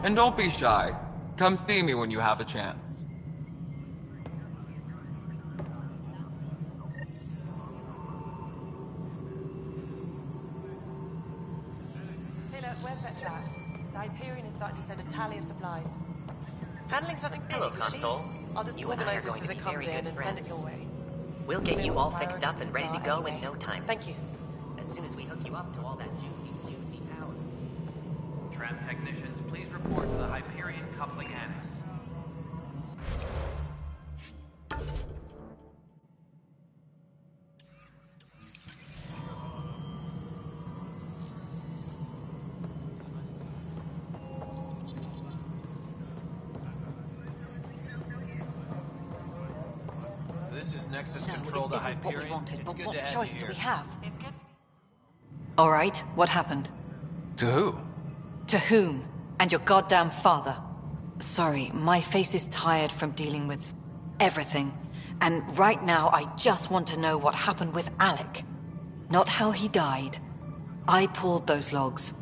[SPEAKER 18] And don't be shy. Come see me when you have a chance.
[SPEAKER 12] Taylor, where's that chat? The Hyperion is starting to send a tally of supplies. Handling something big,
[SPEAKER 19] Hello. Console.
[SPEAKER 12] I'll just
[SPEAKER 19] You and I
[SPEAKER 12] organize
[SPEAKER 19] are
[SPEAKER 12] this
[SPEAKER 19] going
[SPEAKER 12] as
[SPEAKER 19] to
[SPEAKER 12] it
[SPEAKER 19] be
[SPEAKER 12] comes
[SPEAKER 19] very
[SPEAKER 12] in
[SPEAKER 19] good
[SPEAKER 12] and send it
[SPEAKER 19] friends.
[SPEAKER 12] your way.
[SPEAKER 19] We'll get you all fixed up and ready to go in no time.
[SPEAKER 12] Thank you.
[SPEAKER 19] As soon as we hook you up to all that juicy, juicy power.
[SPEAKER 20] Tram technicians, please report to the Hyperion
[SPEAKER 16] wanted,
[SPEAKER 21] it's
[SPEAKER 16] but what choice do we have? All right, what happened?
[SPEAKER 2] To who?
[SPEAKER 16] To whom? And your goddamn father. Sorry, my face is tired from dealing with everything. And right now, I just want to know what happened with Alec. Not how he died. I pulled those logs.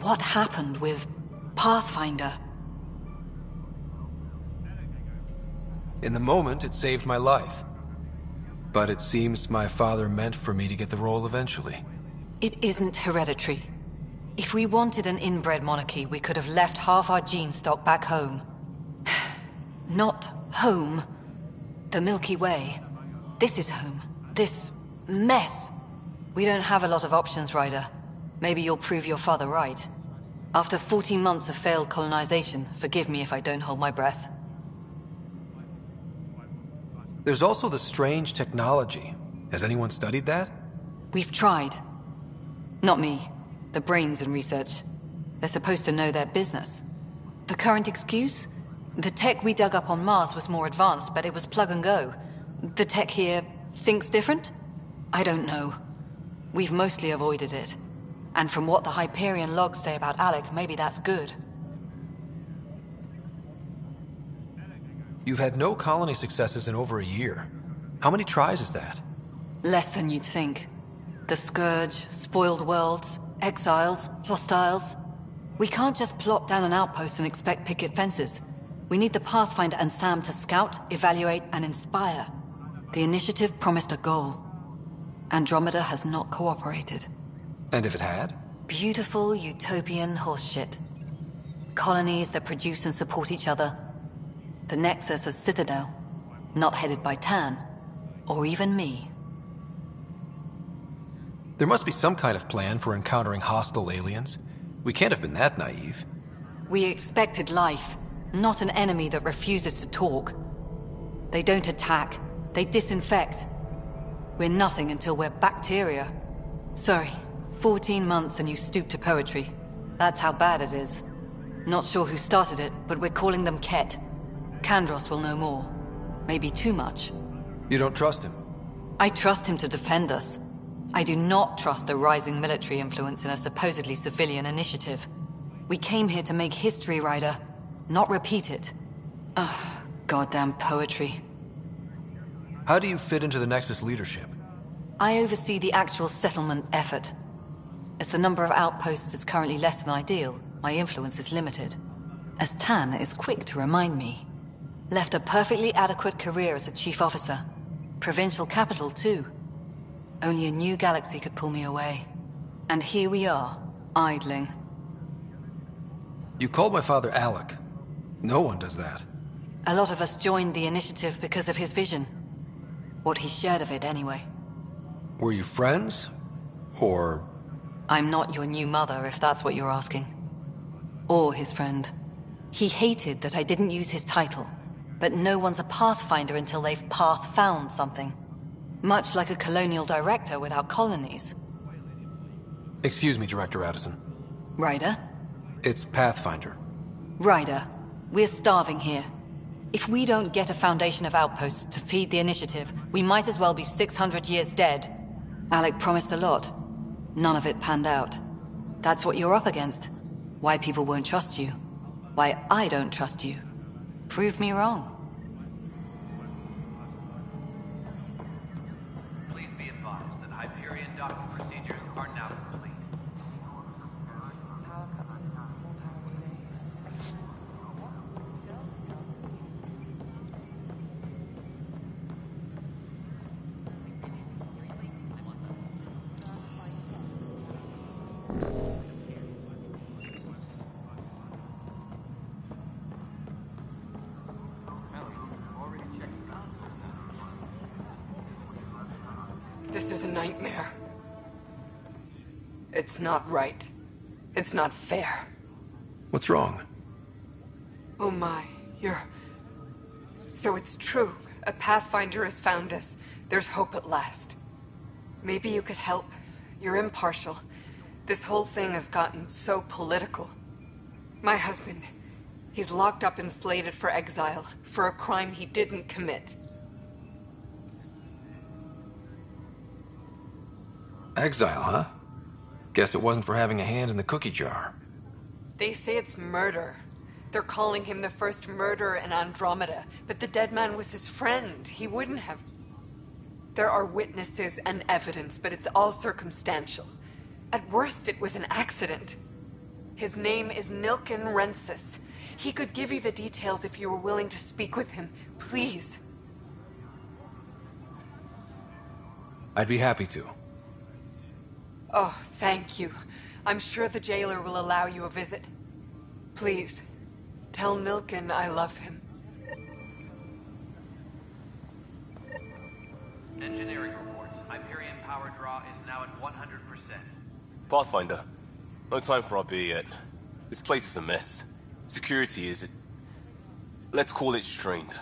[SPEAKER 16] What happened with Pathfinder?
[SPEAKER 2] In the moment, it saved my life. But it seems my father meant for me to get the role eventually.
[SPEAKER 16] It isn't hereditary. If we wanted an inbred monarchy, we could have left half our gene stock back home. Not home. The Milky Way. This is home. This mess. We don't have a lot of options, Ryder. Maybe you'll prove your father right. After 14 months of failed colonization, forgive me if I don't hold my breath.
[SPEAKER 2] There's also the strange technology. Has anyone studied that?
[SPEAKER 16] We've tried. Not me. The brains in research. They're supposed to know their business. The current excuse? The tech we dug up on Mars was more advanced, but it was plug and go. The tech here thinks different? I don't know. We've mostly avoided it. And from what the Hyperion logs say about Alec, maybe that's good.
[SPEAKER 2] You've had no colony successes in over a year. How many tries is that?
[SPEAKER 16] Less than you'd think. The Scourge, spoiled worlds, exiles, hostiles. We can't just plop down an outpost and expect picket fences. We need the Pathfinder and Sam to scout, evaluate, and inspire. The initiative promised a goal. Andromeda has not cooperated.
[SPEAKER 2] And if it had?
[SPEAKER 16] Beautiful utopian horseshit. Colonies that produce and support each other. The Nexus a Citadel. Not headed by Tann, Or even me.
[SPEAKER 2] There must be some kind of plan for encountering hostile aliens. We can't have been that naive.
[SPEAKER 16] We expected life, not an enemy that refuses to talk. They don't attack, they disinfect. We're nothing until we're bacteria. Sorry, 14 months and you stoop to poetry. That's how bad it is. Not sure who started it, but we're calling them Kett. Kandros will know more. Maybe too much.
[SPEAKER 2] You don't trust him?
[SPEAKER 16] I trust him to defend us. I do not trust a rising military influence in a supposedly civilian initiative. We came here to make history, Ryder, not repeat it. Ugh, goddamn poetry.
[SPEAKER 2] How do you fit into the Nexus leadership?
[SPEAKER 16] I oversee the actual settlement effort. As the number of outposts is currently less than ideal, my influence is limited. As Tann is quick to remind me. Left a perfectly adequate career as a chief officer. Provincial capital, too. Only a new galaxy could pull me away. And here we are, idling.
[SPEAKER 2] You called my father Alec. No one does that.
[SPEAKER 16] A lot of us joined the initiative because of his vision. What he shared of it, anyway.
[SPEAKER 2] Were you friends? Or...
[SPEAKER 16] I'm not your new mother, if that's what you're asking. Or his friend. He hated that I didn't use his title. But no one's a Pathfinder until they've path found something. Much like a colonial director without colonies.
[SPEAKER 2] Excuse me, Director Addison.
[SPEAKER 16] Ryder?
[SPEAKER 2] It's Pathfinder.
[SPEAKER 16] Ryder, we're starving here. If we don't get a foundation of outposts to feed the initiative, we might as well be 600 years dead. Alec promised a lot. None of it panned out. That's what you're up against. Why people won't trust you. Why I don't trust you. Prove me wrong.
[SPEAKER 22] It's not right. It's not fair.
[SPEAKER 2] What's wrong?
[SPEAKER 22] Oh my, you're... So it's true. A Pathfinder has found us. There's hope at last. Maybe you could help. You're impartial. This whole thing has gotten so political. My husband, he's locked up and slated for exile for a crime he didn't commit.
[SPEAKER 2] Exile, huh? Guess it wasn't for having a hand in the cookie jar.
[SPEAKER 22] They say it's murder. They're calling him the first murderer in Andromeda, but the dead man was his friend. He wouldn't have. There are witnesses and evidence, but it's all circumstantial. At worst, it was an accident. His name is Nilken Rensis. He could give you the details if you were willing to speak with him. Please.
[SPEAKER 2] I'd be happy to.
[SPEAKER 22] Oh, thank you. I'm sure the jailer will allow you a visit. Please, tell Nilken I love him.
[SPEAKER 20] Engineering reports. Hyperion power draw is now at 100%.
[SPEAKER 1] Pathfinder, no time for our beer yet. This place is a mess. Security is... Let's call it strained.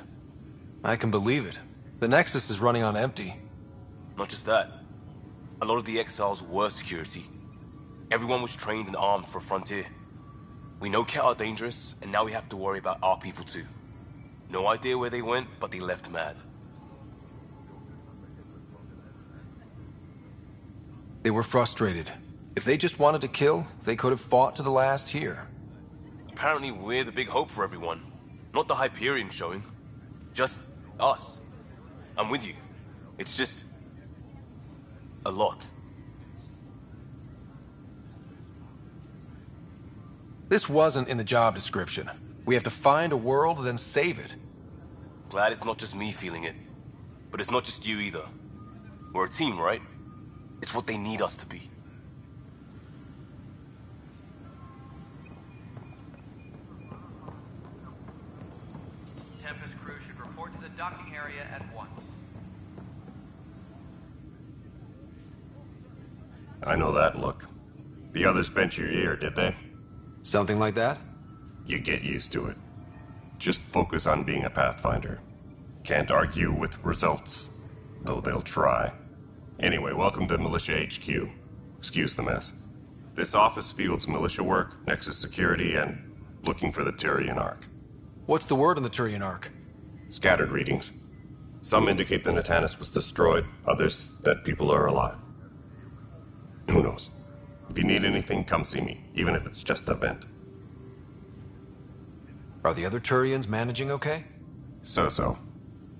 [SPEAKER 2] I can believe it. The Nexus is running on empty.
[SPEAKER 1] Not just that. A lot of the exiles were security. Everyone was trained and armed for Frontier. We know Kett are dangerous, and now we have to worry about our people too. No idea where they went, but they left mad.
[SPEAKER 2] They were frustrated. If they just wanted to kill, they could have fought to the last here.
[SPEAKER 1] Apparently we're the big hope for everyone. Not the Hyperion showing. Just us. I'm with you. It's just... a lot.
[SPEAKER 2] This wasn't in the job description. We have to find a world, then save it.
[SPEAKER 1] Glad it's not just me feeling it. But it's not just you either. We're a team, right? It's what they need us to be.
[SPEAKER 20] Tempest crew should report to the docking area at once.
[SPEAKER 13] I know that look. The others bent your ear, did they?
[SPEAKER 2] Something like that?
[SPEAKER 13] You get used to it. Just focus on being a Pathfinder. Can't argue with results, though they'll try. Anyway, welcome to Militia HQ. Excuse the mess. This office fields militia work, Nexus security, and looking for the Turian Ark.
[SPEAKER 2] What's the word on the Turian Ark?
[SPEAKER 13] Scattered readings. Some indicate the Natanus was destroyed, others that people are alive. Who knows? If you need anything, come see me, even if it's just a vent.
[SPEAKER 2] Are the other Turians managing okay?
[SPEAKER 13] So-so.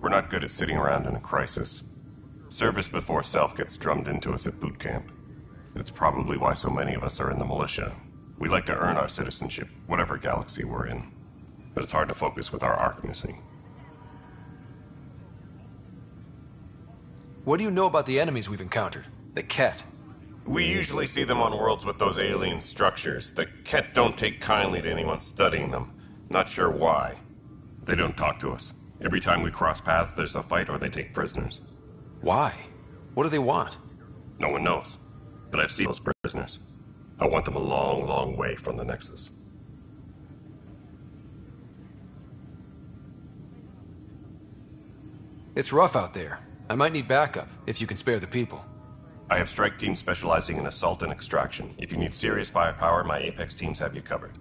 [SPEAKER 13] We're not good at sitting around in a crisis. Service before self gets drummed into us at boot camp. That's probably why so many of us are in the militia. We like to earn our citizenship, whatever galaxy we're in. But it's hard to focus with our Ark missing.
[SPEAKER 2] What do you know about the enemies we've encountered? The Kett?
[SPEAKER 13] We usually see them on worlds with those alien structures. The Kett don't take kindly to anyone studying them. Not sure why. They don't talk to us. Every time we cross paths, there's a fight or they take prisoners.
[SPEAKER 2] Why? What do they want?
[SPEAKER 13] No one knows. But I've seen those prisoners. I want them a long, long way from the Nexus.
[SPEAKER 2] It's rough out there. I might need backup, if you can spare the people.
[SPEAKER 13] I have strike teams specializing in assault and extraction. If you need serious firepower, my Apex teams have you covered.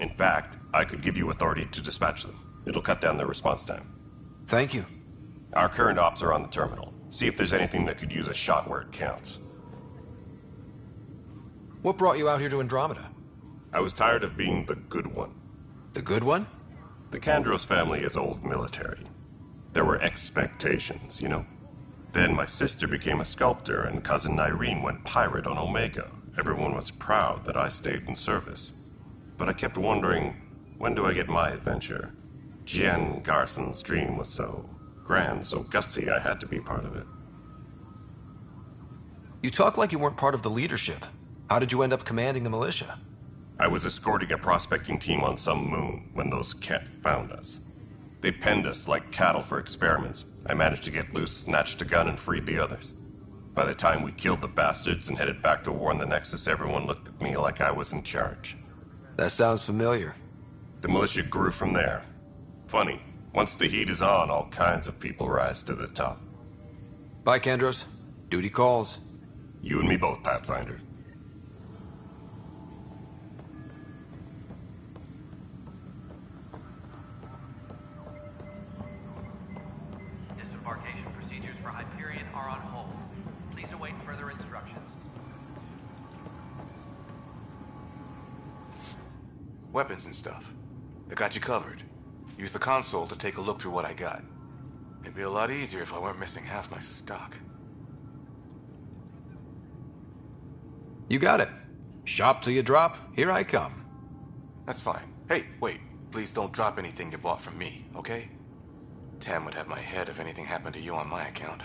[SPEAKER 13] In fact, I could give you authority to dispatch them. It'll cut down their response time.
[SPEAKER 2] Thank you.
[SPEAKER 13] Our current ops are on the terminal. See if there's anything that could use a shot where it counts.
[SPEAKER 2] What brought you out here to Andromeda?
[SPEAKER 13] I was tired of being the good one.
[SPEAKER 2] The good one?
[SPEAKER 13] The Kandros family is old military. There were expectations, you know? Then my sister became a sculptor and cousin Irene went pirate on Omega. Everyone was proud that I stayed in service. But I kept wondering, when do I get my adventure? Jien Garson's dream was so grand, so gutsy, I had to be part of it.
[SPEAKER 2] You talk like you weren't part of the leadership. How did you end up commanding the militia?
[SPEAKER 13] I was escorting a prospecting team on some moon when those Kett found us. They penned us like cattle for experiments. I managed to get loose, snatched a gun, and freed the others. By the time we killed the bastards and headed back to warn the Nexus, everyone looked at me like I was in charge.
[SPEAKER 2] That sounds familiar.
[SPEAKER 13] The militia grew from there. Funny, once the heat is on, all kinds of people rise to the top.
[SPEAKER 2] Bye, Kandros. Duty calls.
[SPEAKER 13] You and me both, Pathfinder.
[SPEAKER 23] Weapons and stuff. I got you covered. Use the console to take a look through what I got. It'd be a lot easier if I weren't missing half my stock.
[SPEAKER 2] You got it. Shop till you drop. Here I come.
[SPEAKER 23] That's fine. Hey, wait. Please don't drop anything you bought from me, okay? Tam would have my head if anything happened to you on my account.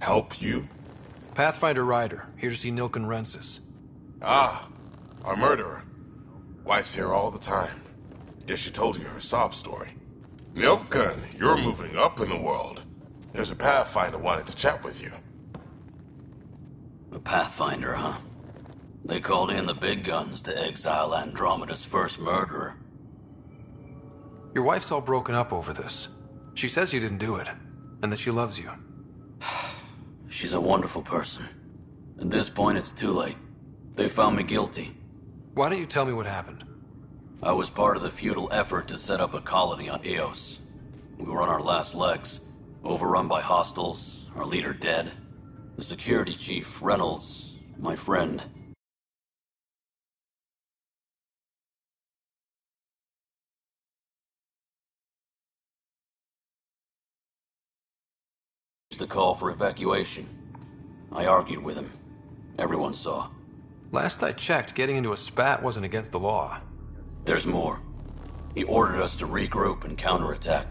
[SPEAKER 13] Help you?
[SPEAKER 2] Pathfinder Ryder, here to see Nilken Rensis.
[SPEAKER 13] Ah, our murderer. Wife's here all the time. Guess she told you her sob story. Nilken, you're moving up in the world. There's a Pathfinder wanting to chat with you.
[SPEAKER 24] A Pathfinder, huh? They called in the big guns to exile Andromeda's first murderer.
[SPEAKER 2] Your wife's all broken up over this. She says you didn't do it, and that she loves you.
[SPEAKER 24] She's a wonderful person. At this point, it's too late. They found me guilty.
[SPEAKER 2] Why don't you tell me what happened?
[SPEAKER 24] I was part of the futile effort to set up a colony on Eos. We were on our last legs, overrun by hostiles, our leader dead. The security chief, Reynolds, my friend, used to call for evacuation. I argued with him. Everyone saw.
[SPEAKER 2] Last I checked, getting into a spat wasn't against the law.
[SPEAKER 24] There's more. He ordered us to regroup and counterattack.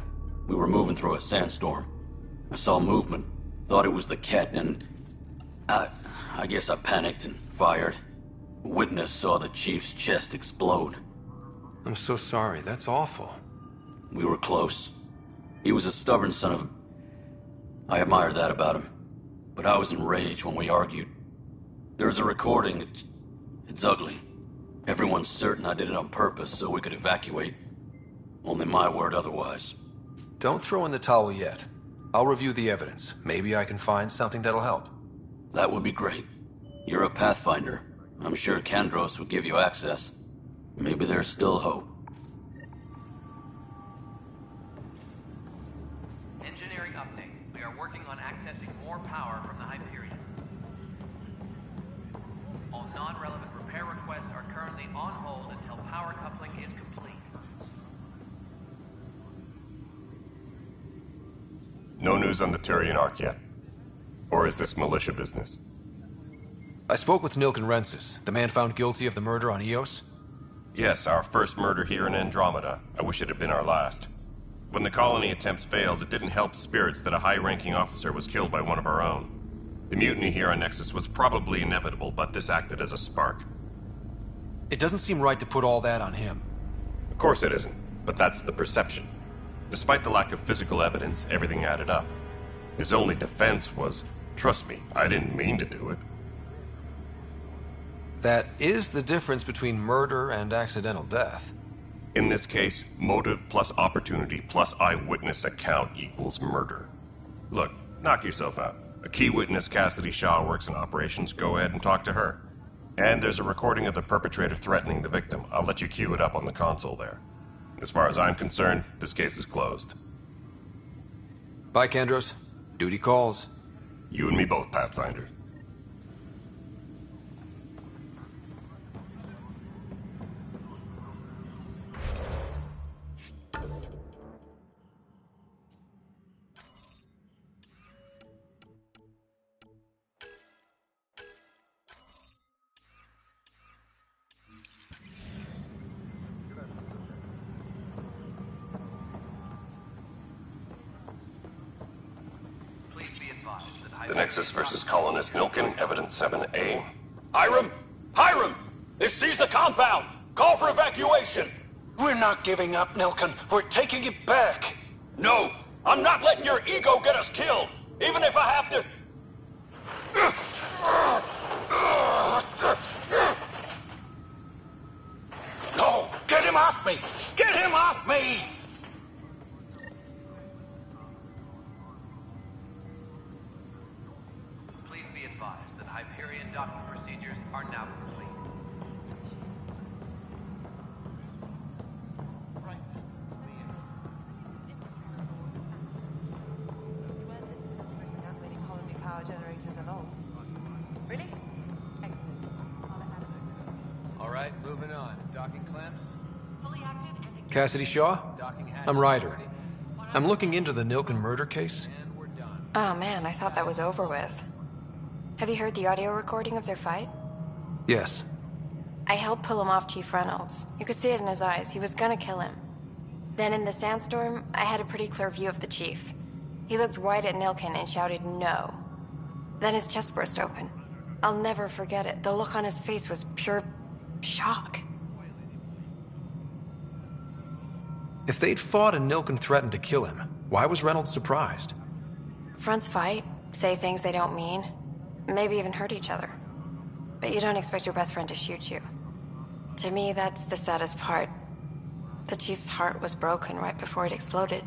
[SPEAKER 24] We were moving through a sandstorm. I saw movement, thought it was the Kett, and I, I guess I panicked and fired. Witness saw the chief's chest explode.
[SPEAKER 2] I'm so sorry. That's awful.
[SPEAKER 24] We were close. He was a stubborn son of a... I admired that about him. But I was enraged when we argued. There's a recording. It's, it's ugly. Everyone's certain I did it on purpose so we could evacuate. Only my word otherwise.
[SPEAKER 2] Don't throw in the towel yet. I'll review the evidence. Maybe I can find something that'll help.
[SPEAKER 24] That would be great. You're a Pathfinder. I'm sure Kandros would give you access. Maybe there's still hope.
[SPEAKER 20] Currently on hold until power coupling is complete.
[SPEAKER 13] No news on the Turian Ark yet? Or is this militia business?
[SPEAKER 2] I spoke with Nilken Rensis, the man found guilty of the murder on Eos.
[SPEAKER 13] Yes, our first murder here in Andromeda. I wish it had been our last. When the colony attempts failed, it didn't help spirits that a high-ranking officer was killed by one of our own. The mutiny here on Nexus was probably inevitable, but this acted as a spark.
[SPEAKER 2] It doesn't seem right to put all that on him.
[SPEAKER 13] Of course it isn't, but that's the perception. Despite the lack of physical evidence, everything added up. His only defense was, trust me, I didn't mean to do it.
[SPEAKER 2] That is the difference between murder and accidental death.
[SPEAKER 13] In this case, motive plus opportunity plus eyewitness account equals murder. Look, knock yourself out. A key witness, Cassidy Shaw, works in operations. Go ahead and talk to her. And there's a recording of the perpetrator threatening the victim. I'll let you cue it up on the console there. As far as I'm concerned, this case is closed.
[SPEAKER 2] Bye, Kandros. Duty calls.
[SPEAKER 13] You and me both, Pathfinder. Nexus versus Colonist Nilken, Evidence 7A.
[SPEAKER 25] Hiram! Hiram! They've seized the compound! Call for evacuation!
[SPEAKER 26] We're not giving up, Nilken. We're taking it back.
[SPEAKER 25] No! I'm not letting your ego get us killed! Even if I have to...
[SPEAKER 26] No! Get him off me! Get him off me!
[SPEAKER 2] Cassidy Shaw? I'm Ryder. I'm looking into the Nilken murder case.
[SPEAKER 27] Oh man, I thought that was over with. Have you heard the audio recording of their fight?
[SPEAKER 2] Yes.
[SPEAKER 27] I helped pull him off Chief Reynolds. You could see it in his eyes. He was gonna kill him. Then in the sandstorm, I had a pretty clear view of the chief. He looked right at Nilken and shouted no. Then his chest burst open. I'll never forget it. The look on his face was pure shock.
[SPEAKER 2] If they'd fought and Nilken threatened to kill him, why was Reynolds surprised?
[SPEAKER 27] Friends fight, say things they don't mean, maybe even hurt each other. But you don't expect your best friend to shoot you. To me, that's the saddest part. The Chief's heart was broken right before it exploded.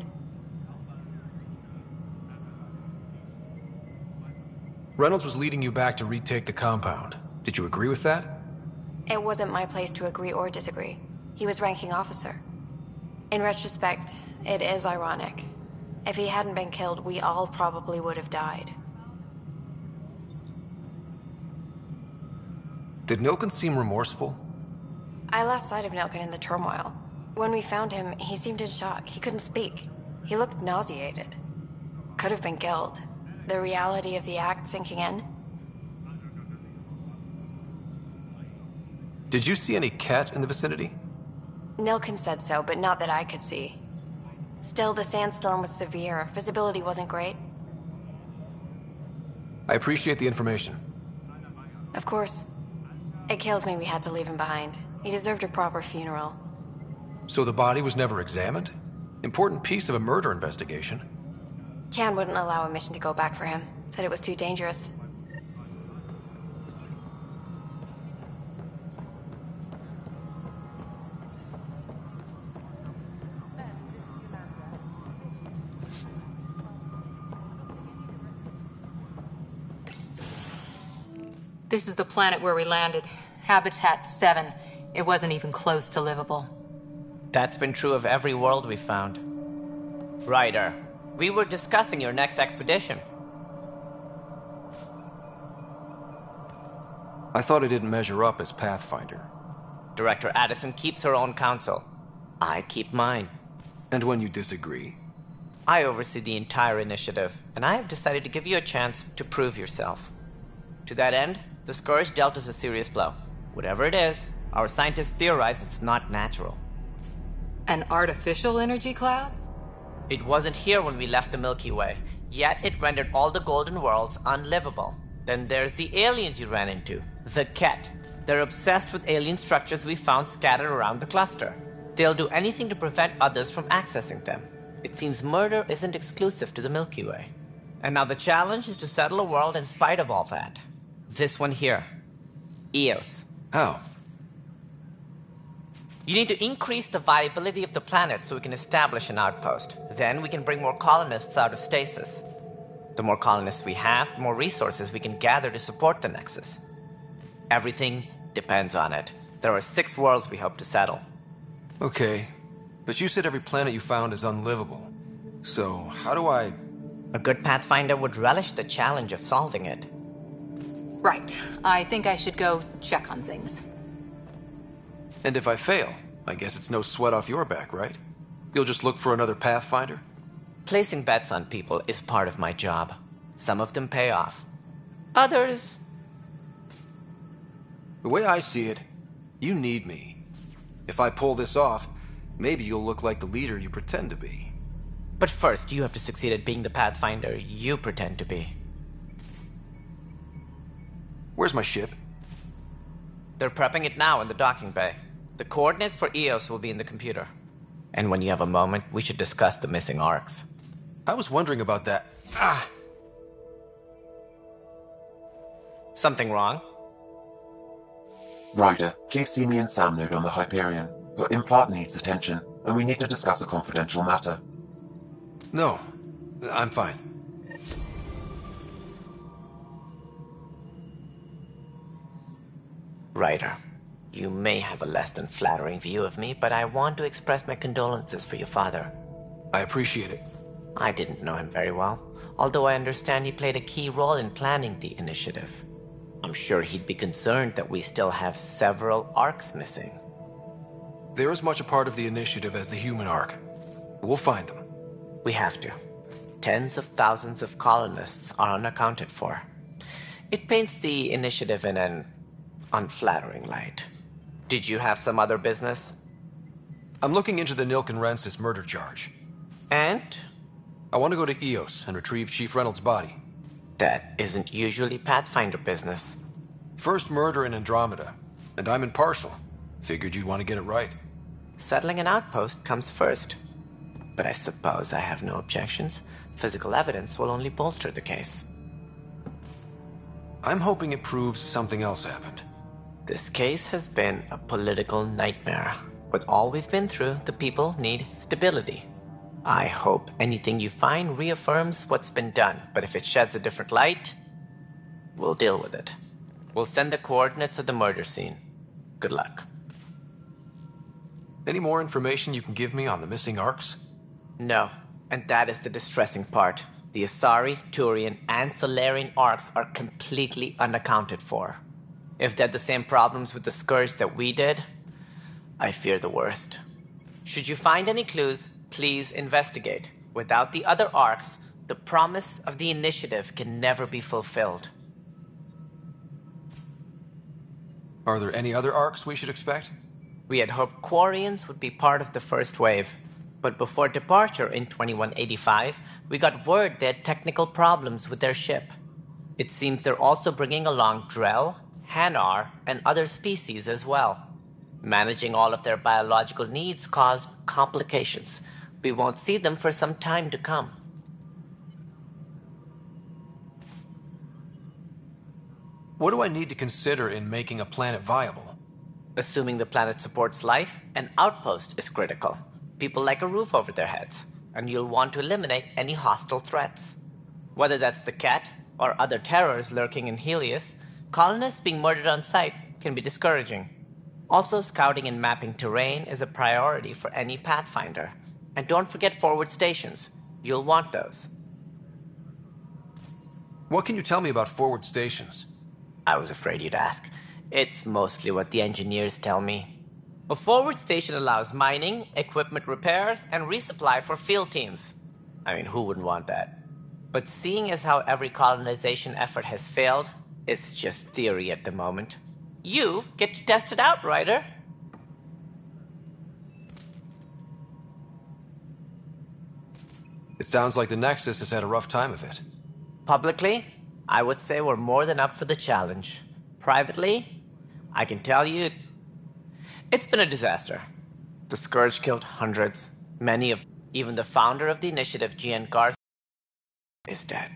[SPEAKER 2] Reynolds was leading you back to retake the compound. Did you agree with that?
[SPEAKER 27] It wasn't my place to agree or disagree. He was ranking officer. In retrospect, it is ironic. If he hadn't been killed, we all probably would have died.
[SPEAKER 2] Did Nilken seem remorseful?
[SPEAKER 27] I lost sight of Nilken in the turmoil. When we found him, he seemed in shock. He couldn't speak. He looked nauseated. Could have been guilt. The reality of the act sinking in.
[SPEAKER 2] Did you see any Kett in the vicinity?
[SPEAKER 27] Nilken said so, but not that I could see. Still, the sandstorm was severe. Visibility wasn't great.
[SPEAKER 2] I appreciate the information.
[SPEAKER 27] Of course. It kills me we had to leave him behind. He deserved a proper funeral.
[SPEAKER 2] So the body was never examined? Important piece of a murder investigation.
[SPEAKER 27] Tian wouldn't allow a mission to go back for him. Said it was too dangerous.
[SPEAKER 4] This is the planet where we landed. Habitat 7. It wasn't even close to livable.
[SPEAKER 17] That's been true of every world we found. Ryder, we were discussing your next expedition.
[SPEAKER 2] I thought it didn't measure up as Pathfinder.
[SPEAKER 17] Director Addison keeps her own counsel. I keep mine.
[SPEAKER 2] And when you disagree?
[SPEAKER 17] I oversee the entire initiative, and I have decided to give you a chance to prove yourself. To that end, the Scourge dealt us a serious blow. Whatever it is, our scientists theorize it's not natural.
[SPEAKER 4] An artificial energy cloud?
[SPEAKER 17] It wasn't here when we left the Milky Way, yet it rendered all the Golden Worlds unlivable. Then there's the aliens you ran into, the Kett. They're obsessed with alien structures we found scattered around the cluster. They'll do anything to prevent others from accessing them. It seems murder isn't exclusive to the Milky Way. And now the challenge is to settle a world in spite of all that. This one here. Eos.
[SPEAKER 2] How?
[SPEAKER 17] You need to increase the viability of the planet so we can establish an outpost. Then we can bring more colonists out of stasis. The more colonists we have, the more resources we can gather to support the Nexus. Everything depends on it. There are six worlds we hope to settle.
[SPEAKER 2] Okay, but you said every planet you found is unlivable. So, how do I.
[SPEAKER 17] A good Pathfinder would relish the challenge of solving it.
[SPEAKER 4] Right. I think I should go check on things.
[SPEAKER 2] And if I fail, I guess it's no sweat off your back, right? You'll just look for another Pathfinder?
[SPEAKER 17] Placing bets on people is part of my job. Some of them pay off. Others.
[SPEAKER 2] The way I see it, you need me. If I pull this off, maybe you'll look like the leader you pretend to be.
[SPEAKER 17] But first, you have to succeed at being the Pathfinder you pretend to be.
[SPEAKER 2] Where's my ship?
[SPEAKER 17] They're prepping it now in the docking bay. The coordinates for Eos will be in the computer. And when you have a moment, we should discuss the missing arks.
[SPEAKER 2] I was wondering about that. Ah!
[SPEAKER 17] Something wrong?
[SPEAKER 6] Ryder, please see me and SAM Node on the Hyperion. Your implant needs attention, and we need to discuss a confidential matter.
[SPEAKER 2] No, I'm fine.
[SPEAKER 17] Ryder, you may have a less than flattering view of me, but I want to express my condolences for your father.
[SPEAKER 2] I appreciate it.
[SPEAKER 17] I didn't know him very well, although I understand he played a key role in planning the initiative. I'm sure he'd be concerned that we still have several arks missing.
[SPEAKER 2] They're as much a part of the initiative as the human ark. We'll find them.
[SPEAKER 17] We have to. Tens of thousands of colonists are unaccounted for. It paints the initiative in an unflattering light. Did you have some other business?
[SPEAKER 2] I'm looking into the Nilken Rensus murder charge.
[SPEAKER 17] And?
[SPEAKER 2] I want to go to Eos and retrieve Chief Reynolds' body.
[SPEAKER 17] That isn't usually Pathfinder business.
[SPEAKER 2] First murder in Andromeda, and I'm impartial. Figured you'd want to get it right.
[SPEAKER 17] Settling an outpost comes first. But I suppose I have no objections. Physical evidence will only bolster the case.
[SPEAKER 2] I'm hoping it proves something else happened.
[SPEAKER 17] This case has been a political nightmare. With all we've been through, the people need stability. I hope anything you find reaffirms what's been done, but if it sheds a different light, we'll deal with it. We'll send the coordinates of the murder scene. Good luck.
[SPEAKER 2] Any more information you can give me on the missing arks?
[SPEAKER 17] No, and that is the distressing part. The Asari, Turian, and Salarian arks are completely unaccounted for. If they had the same problems with the Scourge that we did, I fear the worst. Should you find any clues, please investigate. Without the other arks, the promise of the initiative can never be fulfilled.
[SPEAKER 2] Are there any other arks we should expect?
[SPEAKER 17] We had hoped Quarians would be part of the first wave. But before departure in 2185, we got word they had technical problems with their ship. It seems they're also bringing along Drell, Hanar, and other species as well. Managing all of their biological needs caused complications. We won't see them for some time to come.
[SPEAKER 2] What do I need to consider in making a planet viable?
[SPEAKER 17] Assuming the planet supports life, an outpost is critical. People like a roof over their heads, and you'll want to eliminate any hostile threats. Whether that's the Kett or other terrors lurking in Heleus, colonists being murdered on sight can be discouraging. Also, scouting and mapping terrain is a priority for any Pathfinder. And don't forget forward stations. You'll want those.
[SPEAKER 2] What can you tell me about forward stations?
[SPEAKER 17] I was afraid you'd ask. It's mostly what the engineers tell me. A forward station allows mining, equipment repairs, and resupply for field teams. I mean, who wouldn't want that? But seeing as how every colonization effort has failed, it's just theory at the moment. You get to test it out, Ryder.
[SPEAKER 2] It sounds like the Nexus has had a rough time of it.
[SPEAKER 17] Publicly, I would say we're more than up for the challenge. Privately, I can tell you it's been a disaster. The Scourge killed hundreds. Many of even the founder of the initiative, Jien Garson, is dead.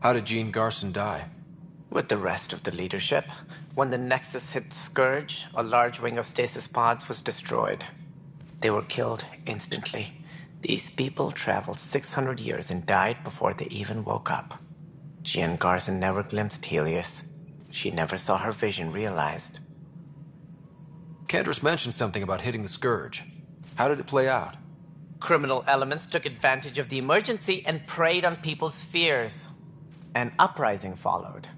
[SPEAKER 2] How did Jien Garson die?
[SPEAKER 17] With the rest of the leadership. When the Nexus hit Scourge, a large wing of stasis pods was destroyed. They were killed instantly. These people traveled 600 years and died before they even woke up. Jien Garson never glimpsed Heleus. She never saw her vision realized.
[SPEAKER 2] Kandros mentioned something about hitting the Scourge. How did it play out?
[SPEAKER 17] Criminal elements took advantage of the emergency and preyed on people's fears. An uprising followed.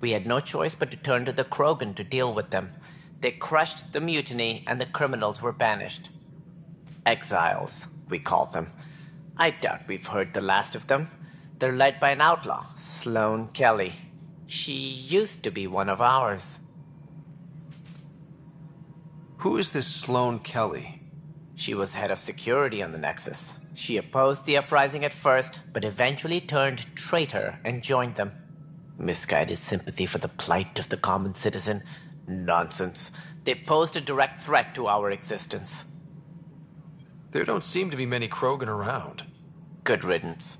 [SPEAKER 17] We had no choice but to turn to the Krogan to deal with them. They crushed the mutiny and the criminals were banished. Exiles, we call them. I doubt we've heard the last of them. They're led by an outlaw, Sloane Kelly. She used to be one of ours.
[SPEAKER 2] Who is this Sloane Kelly?
[SPEAKER 17] She was head of security on the Nexus. She opposed the uprising at first, but eventually turned traitor and joined them. Misguided sympathy for the plight of the common citizen? Nonsense. They posed a direct threat to our existence.
[SPEAKER 2] There don't seem to be many Krogan around.
[SPEAKER 17] Good riddance.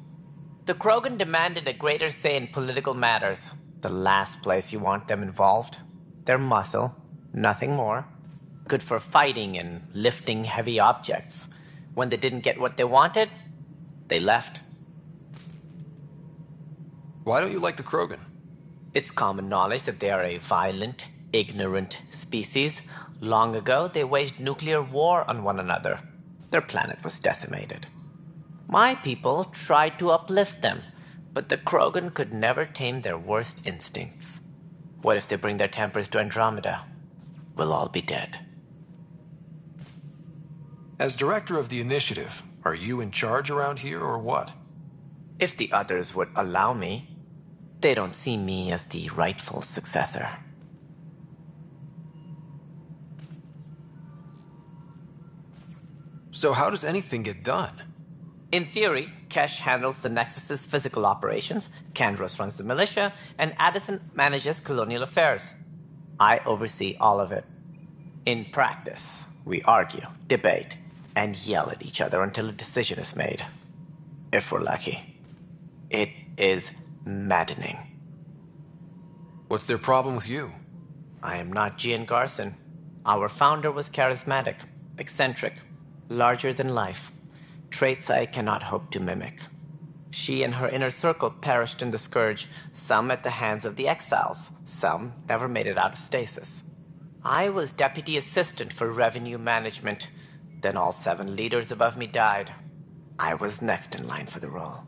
[SPEAKER 17] The Krogan demanded a greater say in political matters. The last place you want them involved. Their muscle, nothing more. Good for fighting and lifting heavy objects. When they didn't get what they wanted, they left.
[SPEAKER 2] Why don't you like the Krogan?
[SPEAKER 17] It's common knowledge that they are a violent, ignorant species. Long ago, they waged nuclear war on one another. Their planet was decimated. My people tried to uplift them, but the Krogan could never tame their worst instincts. What if they bring their tempers to Andromeda? We'll all be dead.
[SPEAKER 2] As director of the initiative, are you in charge around here or what?
[SPEAKER 17] If the others would allow me, they don't see me as the rightful successor.
[SPEAKER 2] So, how does anything get done?
[SPEAKER 17] In theory, Kesh handles the Nexus's physical operations, Kandros runs the militia, and Addison manages colonial affairs. I oversee all of it. In practice, we argue, debate, and yell at each other until a decision is made. If we're lucky. It is maddening.
[SPEAKER 2] What's their problem with you?
[SPEAKER 17] I am not Jien Garson. Our founder was charismatic, eccentric, larger than life. Traits I cannot hope to mimic. She and her inner circle perished in the scourge, some at the hands of the exiles, some never made it out of stasis. I was deputy assistant for revenue management. Then all seven leaders above me died. I was next in line for the role.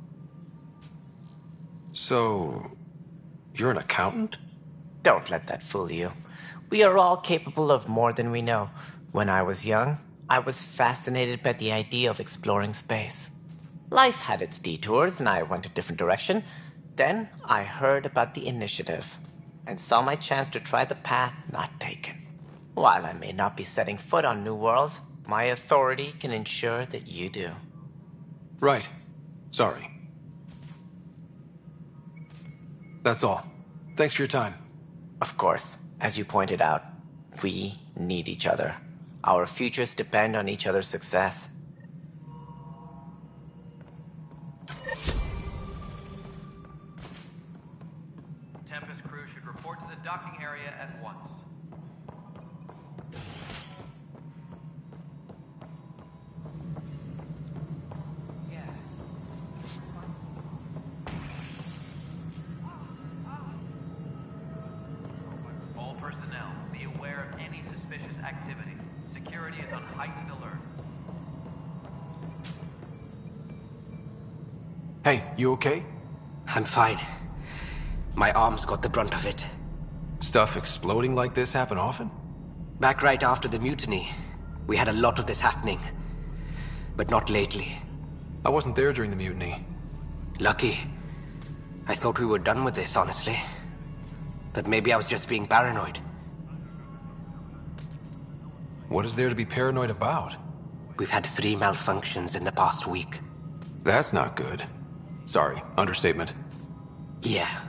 [SPEAKER 2] So, you're an accountant?
[SPEAKER 17] Don't let that fool you. We are all capable of more than we know. When I was young, I was fascinated by the idea of exploring space. Life had its detours, and I went a different direction. Then I heard about the initiative and saw my chance to try the path not taken. While I may not be setting foot on New Worlds, my authority can ensure that you do.
[SPEAKER 2] Right. Sorry. That's all. Thanks for your time.
[SPEAKER 17] Of course, as you pointed out, we need each other. Our futures depend on each other's success.
[SPEAKER 2] You okay?
[SPEAKER 28] I'm fine. My arms got the brunt of it.
[SPEAKER 2] Stuff exploding like this happen often?
[SPEAKER 28] Back right after the mutiny, we had a lot of this happening. But not lately.
[SPEAKER 2] I wasn't there during the mutiny.
[SPEAKER 28] Lucky. I thought we were done with this, honestly. That maybe I was just being paranoid.
[SPEAKER 2] What is there to be paranoid about?
[SPEAKER 28] We've had three malfunctions in the past week.
[SPEAKER 2] That's not good. Sorry, understatement.
[SPEAKER 28] Yeah.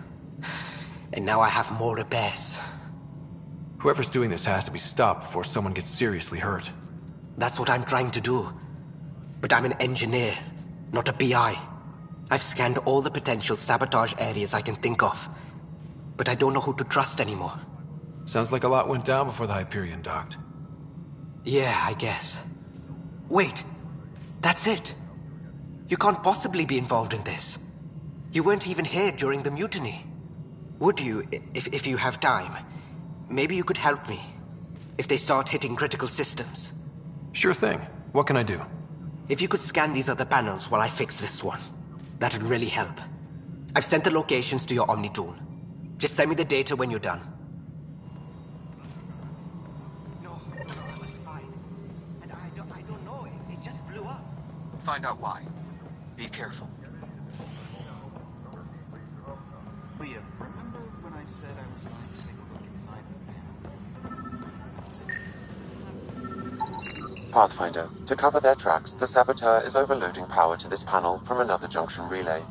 [SPEAKER 28] And now I have more to repairs.
[SPEAKER 2] Whoever's doing this has to be stopped before someone gets seriously hurt.
[SPEAKER 28] That's what I'm trying to do. But I'm an engineer, not a BI. I've scanned all the potential sabotage areas I can think of. But I don't know who to trust anymore.
[SPEAKER 2] Sounds like a lot went down before the Hyperion docked.
[SPEAKER 28] Yeah, I guess. Wait. That's it. You can't possibly be involved in this. You weren't even here during the mutiny. Would you, if, if you have time? Maybe you could help me. If they start hitting critical systems.
[SPEAKER 2] Sure thing. What can I do?
[SPEAKER 28] If you could scan these other panels while I fix this one, that'd really help. I've sent the locations to your Omni tool. Just send me the data when you're done. No, no, fine. And I don't, I don't know. It, it just blew up.
[SPEAKER 18] Find out why. Be careful.
[SPEAKER 29] Leah, remember when I said I was going to take a look inside the panel?
[SPEAKER 6] Pathfinder, to cover their tracks, the saboteur is overloading power to this panel from another junction relay.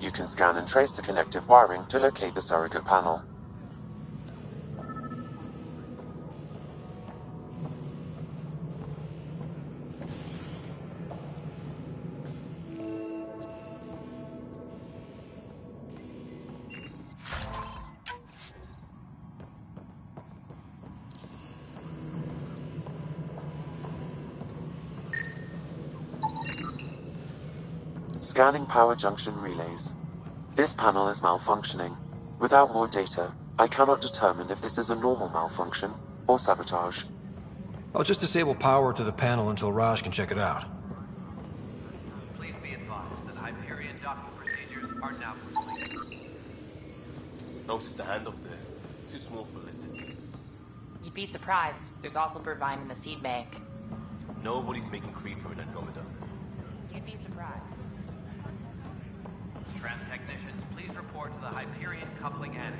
[SPEAKER 6] You can scan and trace the connective wiring to locate the surrogate panel. Scanning power junction relays. This panel is malfunctioning. Without more data, I cannot determine if this is a normal malfunction or sabotage.
[SPEAKER 2] I'll just disable power to the panel until Raj can check it out.
[SPEAKER 20] Please be advised that Hyperion docking procedures are now complete.
[SPEAKER 1] Notice the handoff there. Too small for lizards.
[SPEAKER 19] You'd be surprised. There's also Purvine in the seed bank.
[SPEAKER 1] Nobody's making Creeper in Andromeda.
[SPEAKER 19] You'd be surprised.
[SPEAKER 20] Tram technicians, please report to the Hyperion coupling annex.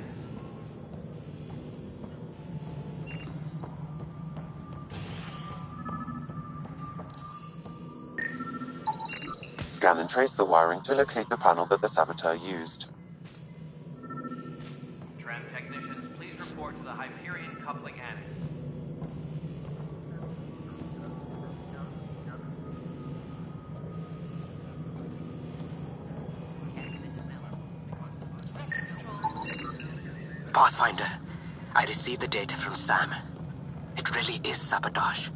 [SPEAKER 6] scan and trace the wiring to locate the panel that the saboteur used.
[SPEAKER 30] Received the data from Sam. It really is sabotage.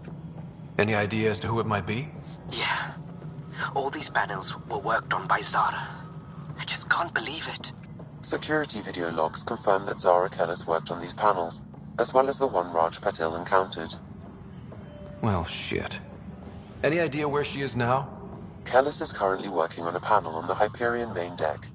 [SPEAKER 2] Any idea as to who it might be?
[SPEAKER 30] Yeah. All these panels were worked on by Zara. I just can't believe it.
[SPEAKER 6] Security video logs confirm that Zara Kellis worked on these panels, as well as the one Raj Patil encountered.
[SPEAKER 2] Well, shit. Any idea where she is now?
[SPEAKER 6] Kellis is currently working on a panel on the Hyperion main deck.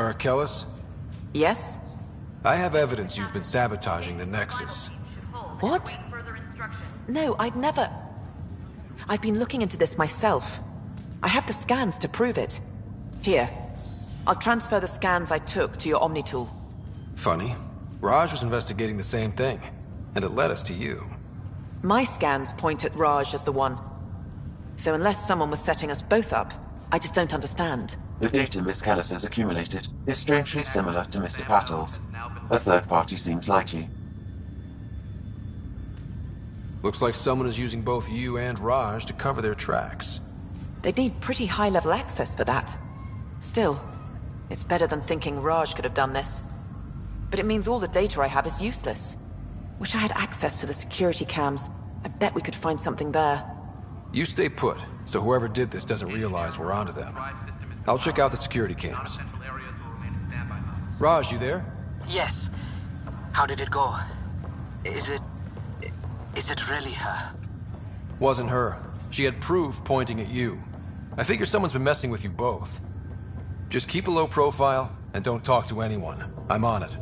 [SPEAKER 2] Zara Kellis?
[SPEAKER 31] Yes?
[SPEAKER 2] I have evidence you've been sabotaging the Nexus.
[SPEAKER 31] What? No, I'd never. I've been looking into this myself. I have the scans to prove it. Here. I'll transfer the scans I took to your Omni tool.
[SPEAKER 2] Funny. Raj was investigating the same thing, and it led us to you.
[SPEAKER 31] My scans point at Raj as the one. So unless someone was setting us both up, I just don't understand.
[SPEAKER 6] The data Miss Kellis has accumulated is strangely similar to Mr. Patel's. A third party seems likely.
[SPEAKER 2] Looks like someone is using both you and Raj to cover their tracks.
[SPEAKER 31] They'd need pretty high-level access for that. Still, it's better than thinking Raj could have done this. But it means all the data I have is useless. Wish I had access to the security cams. I bet we could find something there.
[SPEAKER 2] You stay put, so whoever did this doesn't realize we're onto them. I'll check out the security cams. Raj, you there?
[SPEAKER 30] Yes. How did it go? Is it. Is it really her?
[SPEAKER 2] Wasn't her. She had proof pointing at you. I figure someone's been messing with you both. Just keep a low profile and don't talk to anyone. I'm on it.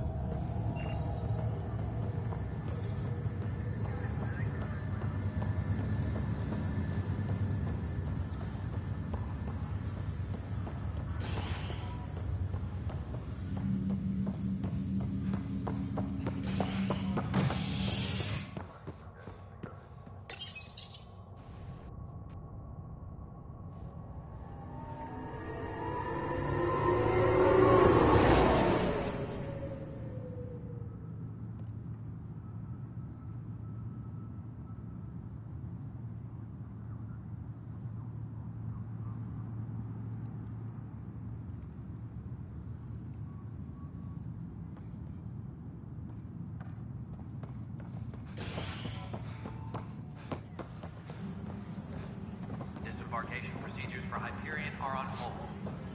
[SPEAKER 20] Disembarkation procedures for Hyperion are on hold.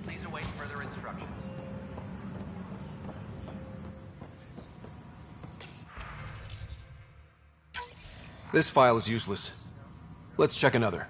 [SPEAKER 20] Please await further instructions.
[SPEAKER 2] This file is useless. Let's check another.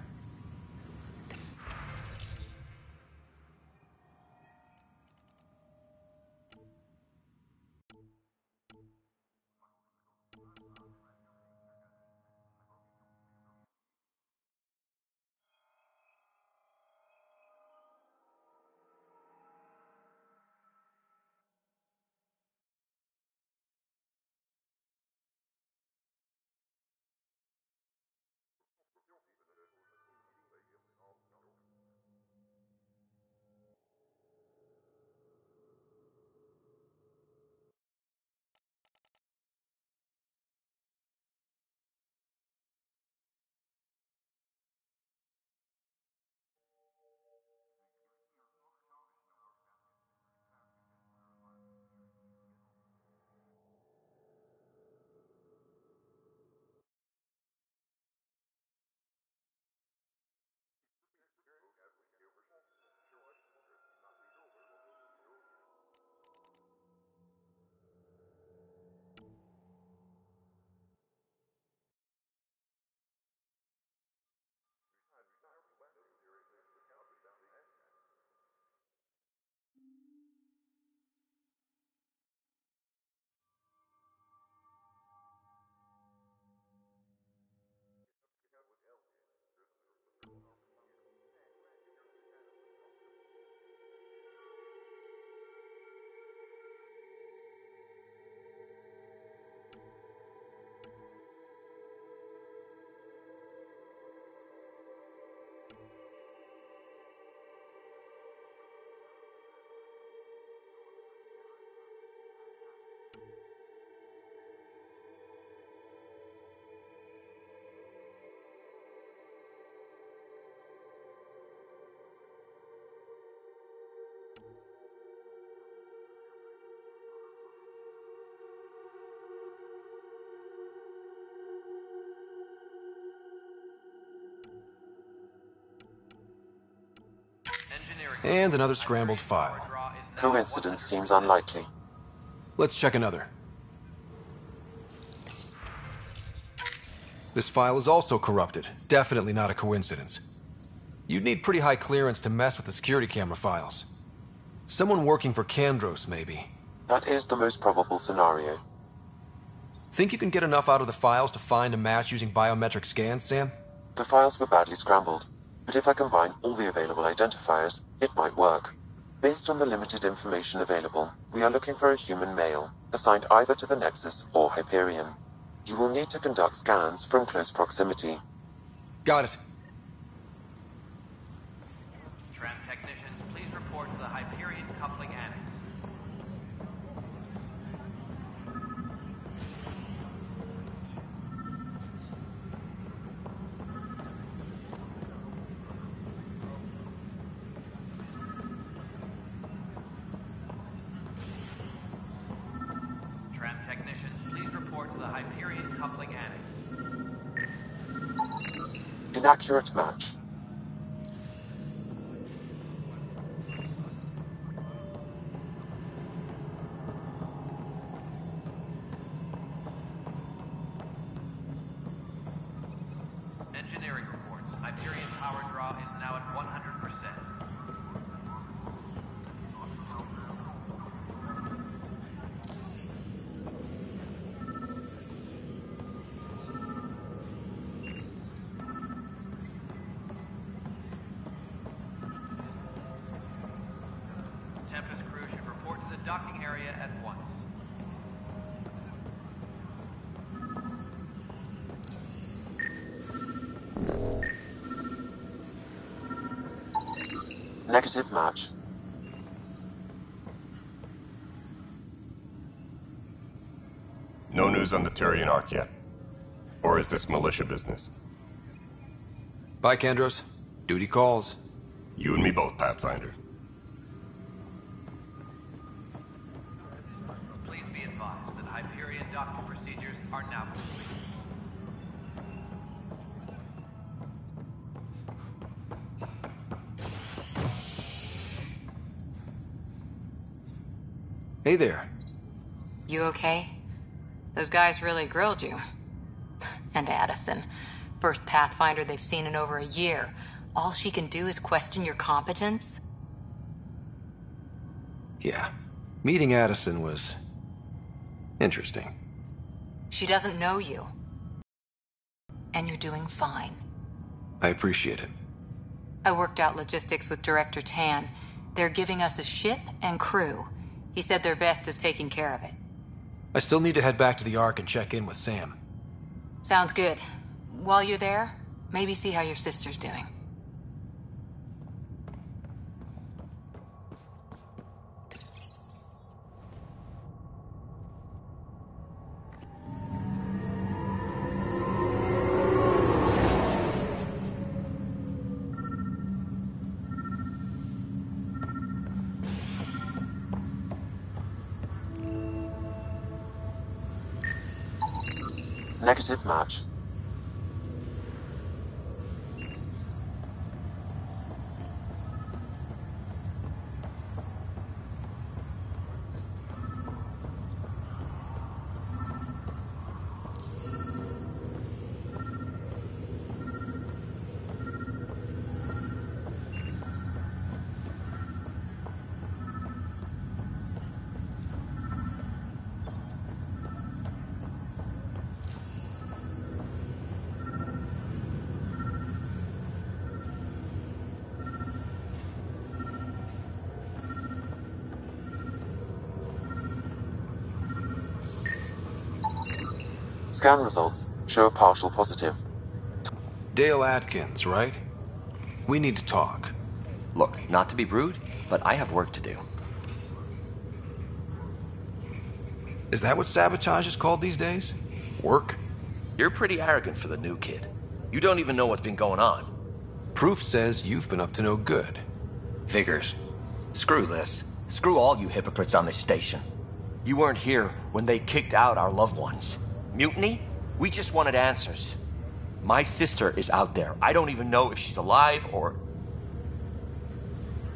[SPEAKER 2] And another scrambled file.
[SPEAKER 6] Coincidence seems unlikely.
[SPEAKER 2] Let's check another. This file is also corrupted. Definitely not a coincidence. You'd need pretty high clearance to mess with the security camera files. Someone working for Kandros, maybe.
[SPEAKER 6] That is the most probable scenario.
[SPEAKER 2] Think you can get enough out of the files to find a match using biometric scans, Sam?
[SPEAKER 6] The files were badly scrambled, but if I combine all the available identifiers, it might work. Based on the limited information available, we are looking for a human male, assigned either to the Nexus or Hyperion. You will need to conduct scans from close proximity.
[SPEAKER 2] Got it.
[SPEAKER 6] Inaccurate match. Negative match.
[SPEAKER 13] No news on the Turian Ark yet. Or is this militia business?
[SPEAKER 2] Bye, Kandros. Duty calls.
[SPEAKER 13] You and me both, Pathfinder.
[SPEAKER 20] Please be advised that Hyperion docking procedures are now complete.
[SPEAKER 2] Hey there.
[SPEAKER 4] You okay? Those guys really grilled you. And Addison. First Pathfinder they've seen in over a year. All she can do is question your competence?
[SPEAKER 2] Yeah. Meeting Addison was... interesting.
[SPEAKER 4] She doesn't know you. And you're doing fine.
[SPEAKER 2] I appreciate it.
[SPEAKER 4] I worked out logistics with Director Tann. They're giving us a ship and crew. He said their best is taking care of it.
[SPEAKER 2] I still need to head back to the Ark and check in with Sam.
[SPEAKER 4] Sounds good. While you're there, maybe see how your sister's doing.
[SPEAKER 6] Negative match. Scan results show a partial positive.
[SPEAKER 2] Dale Atkins, right? We need to talk.
[SPEAKER 1] Look, not to be rude, but I have work to do.
[SPEAKER 2] Is that what sabotage is called these days? Work?
[SPEAKER 1] You're pretty arrogant for the new kid. You don't even know what's been going on.
[SPEAKER 2] Proof says you've been up to no good.
[SPEAKER 1] Figures. Screw this. Screw all you hypocrites on this station. You weren't here when they kicked out our loved ones. Mutiny? We just wanted answers. My sister is out there. I don't even know if she's alive or.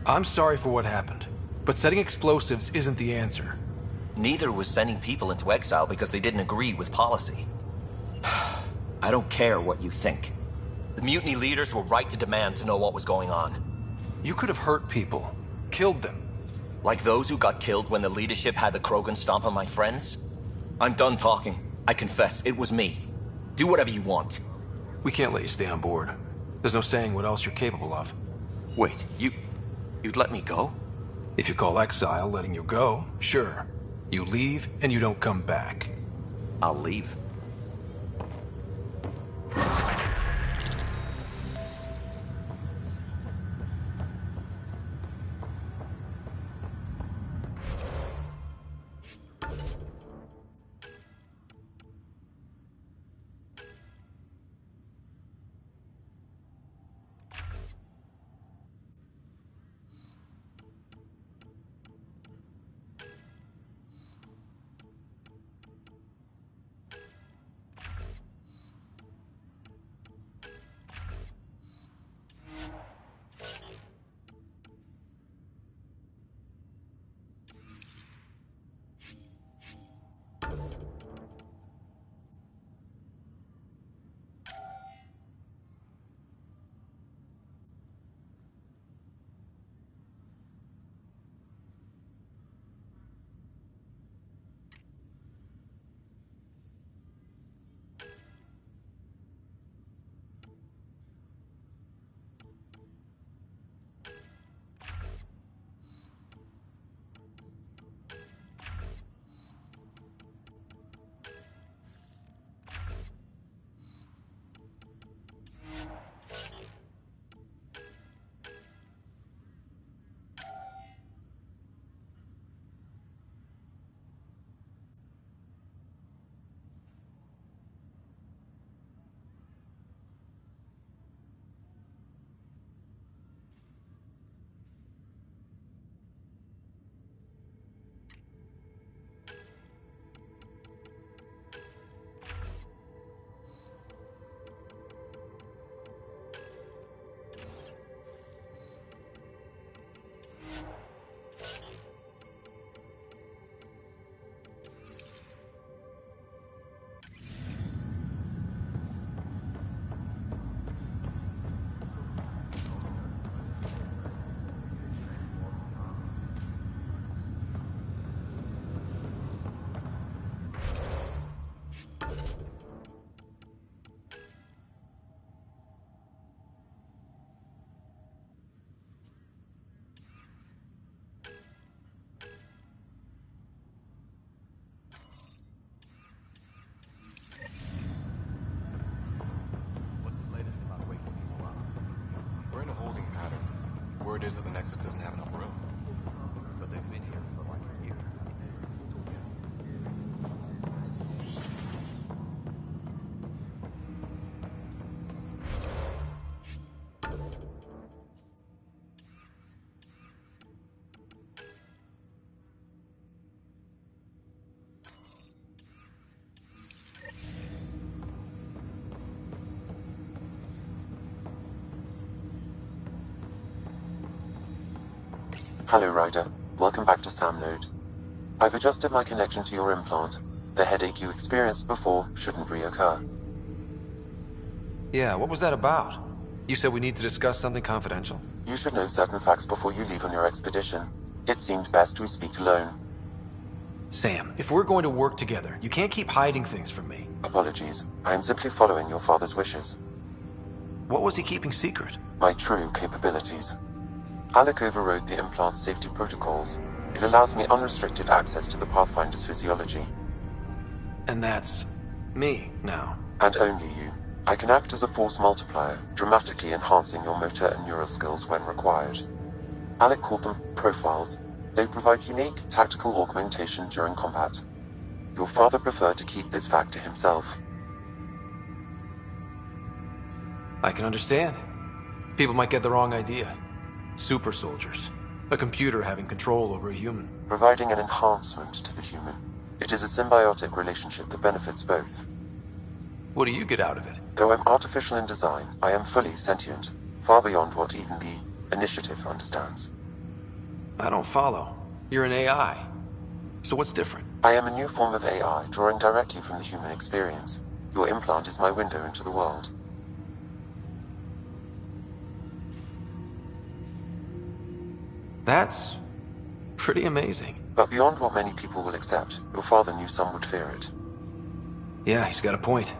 [SPEAKER 2] I'm sorry for what happened, but setting explosives isn't the answer.
[SPEAKER 1] Neither was sending people into exile because they didn't agree with policy. I don't care what you think. The mutiny leaders were right to demand to know what was going on.
[SPEAKER 2] You could have hurt people, killed them.
[SPEAKER 1] Like those who got killed when the leadership had the Krogan stomp on my friends? I'm done talking. I confess, it was me. Do whatever you want.
[SPEAKER 2] We can't let you stay on board. There's no saying what else you're capable of.
[SPEAKER 1] Wait, you... you'd let me go?
[SPEAKER 2] If you call exile letting you go, sure. You leave and you don't come back.
[SPEAKER 1] I'll leave.
[SPEAKER 32] Is that the Nexus doesn't have
[SPEAKER 6] Hello, Ryder. Welcome back to SAM Node. I've adjusted my connection to your implant. The headache you experienced before shouldn't reoccur.
[SPEAKER 2] Yeah, what was that about? You said we need to discuss something confidential.
[SPEAKER 6] You should know certain facts before you leave on your expedition. It seemed best we speak alone.
[SPEAKER 2] Sam, if we're going to work together, you can't keep hiding things from me.
[SPEAKER 6] Apologies. I am simply following your father's wishes.
[SPEAKER 2] What was he keeping secret?
[SPEAKER 6] My true capabilities. Alec overrode the implant's safety protocols. It allows me unrestricted access to the Pathfinder's physiology.
[SPEAKER 2] And that's me now.
[SPEAKER 6] And only you. I can act as a force multiplier, dramatically enhancing your motor and neural skills when required. Alec called them profiles. They provide unique tactical augmentation during combat. Your father preferred to keep this fact to himself.
[SPEAKER 2] I can understand. People might get the wrong idea. Super soldiers. A computer having control over a human.
[SPEAKER 6] Providing an enhancement to the human. It is a symbiotic relationship that benefits both.
[SPEAKER 2] What do you get out of it?
[SPEAKER 6] Though I'm artificial in design, I am fully sentient, far beyond what even the Initiative understands.
[SPEAKER 2] I don't follow. You're an AI. So what's different?
[SPEAKER 6] I am a new form of AI, drawing directly from the human experience. Your implant is my window into the world.
[SPEAKER 2] That's pretty amazing.
[SPEAKER 6] But beyond what many people will accept, your father knew some would fear it.
[SPEAKER 2] Yeah, he's got a point.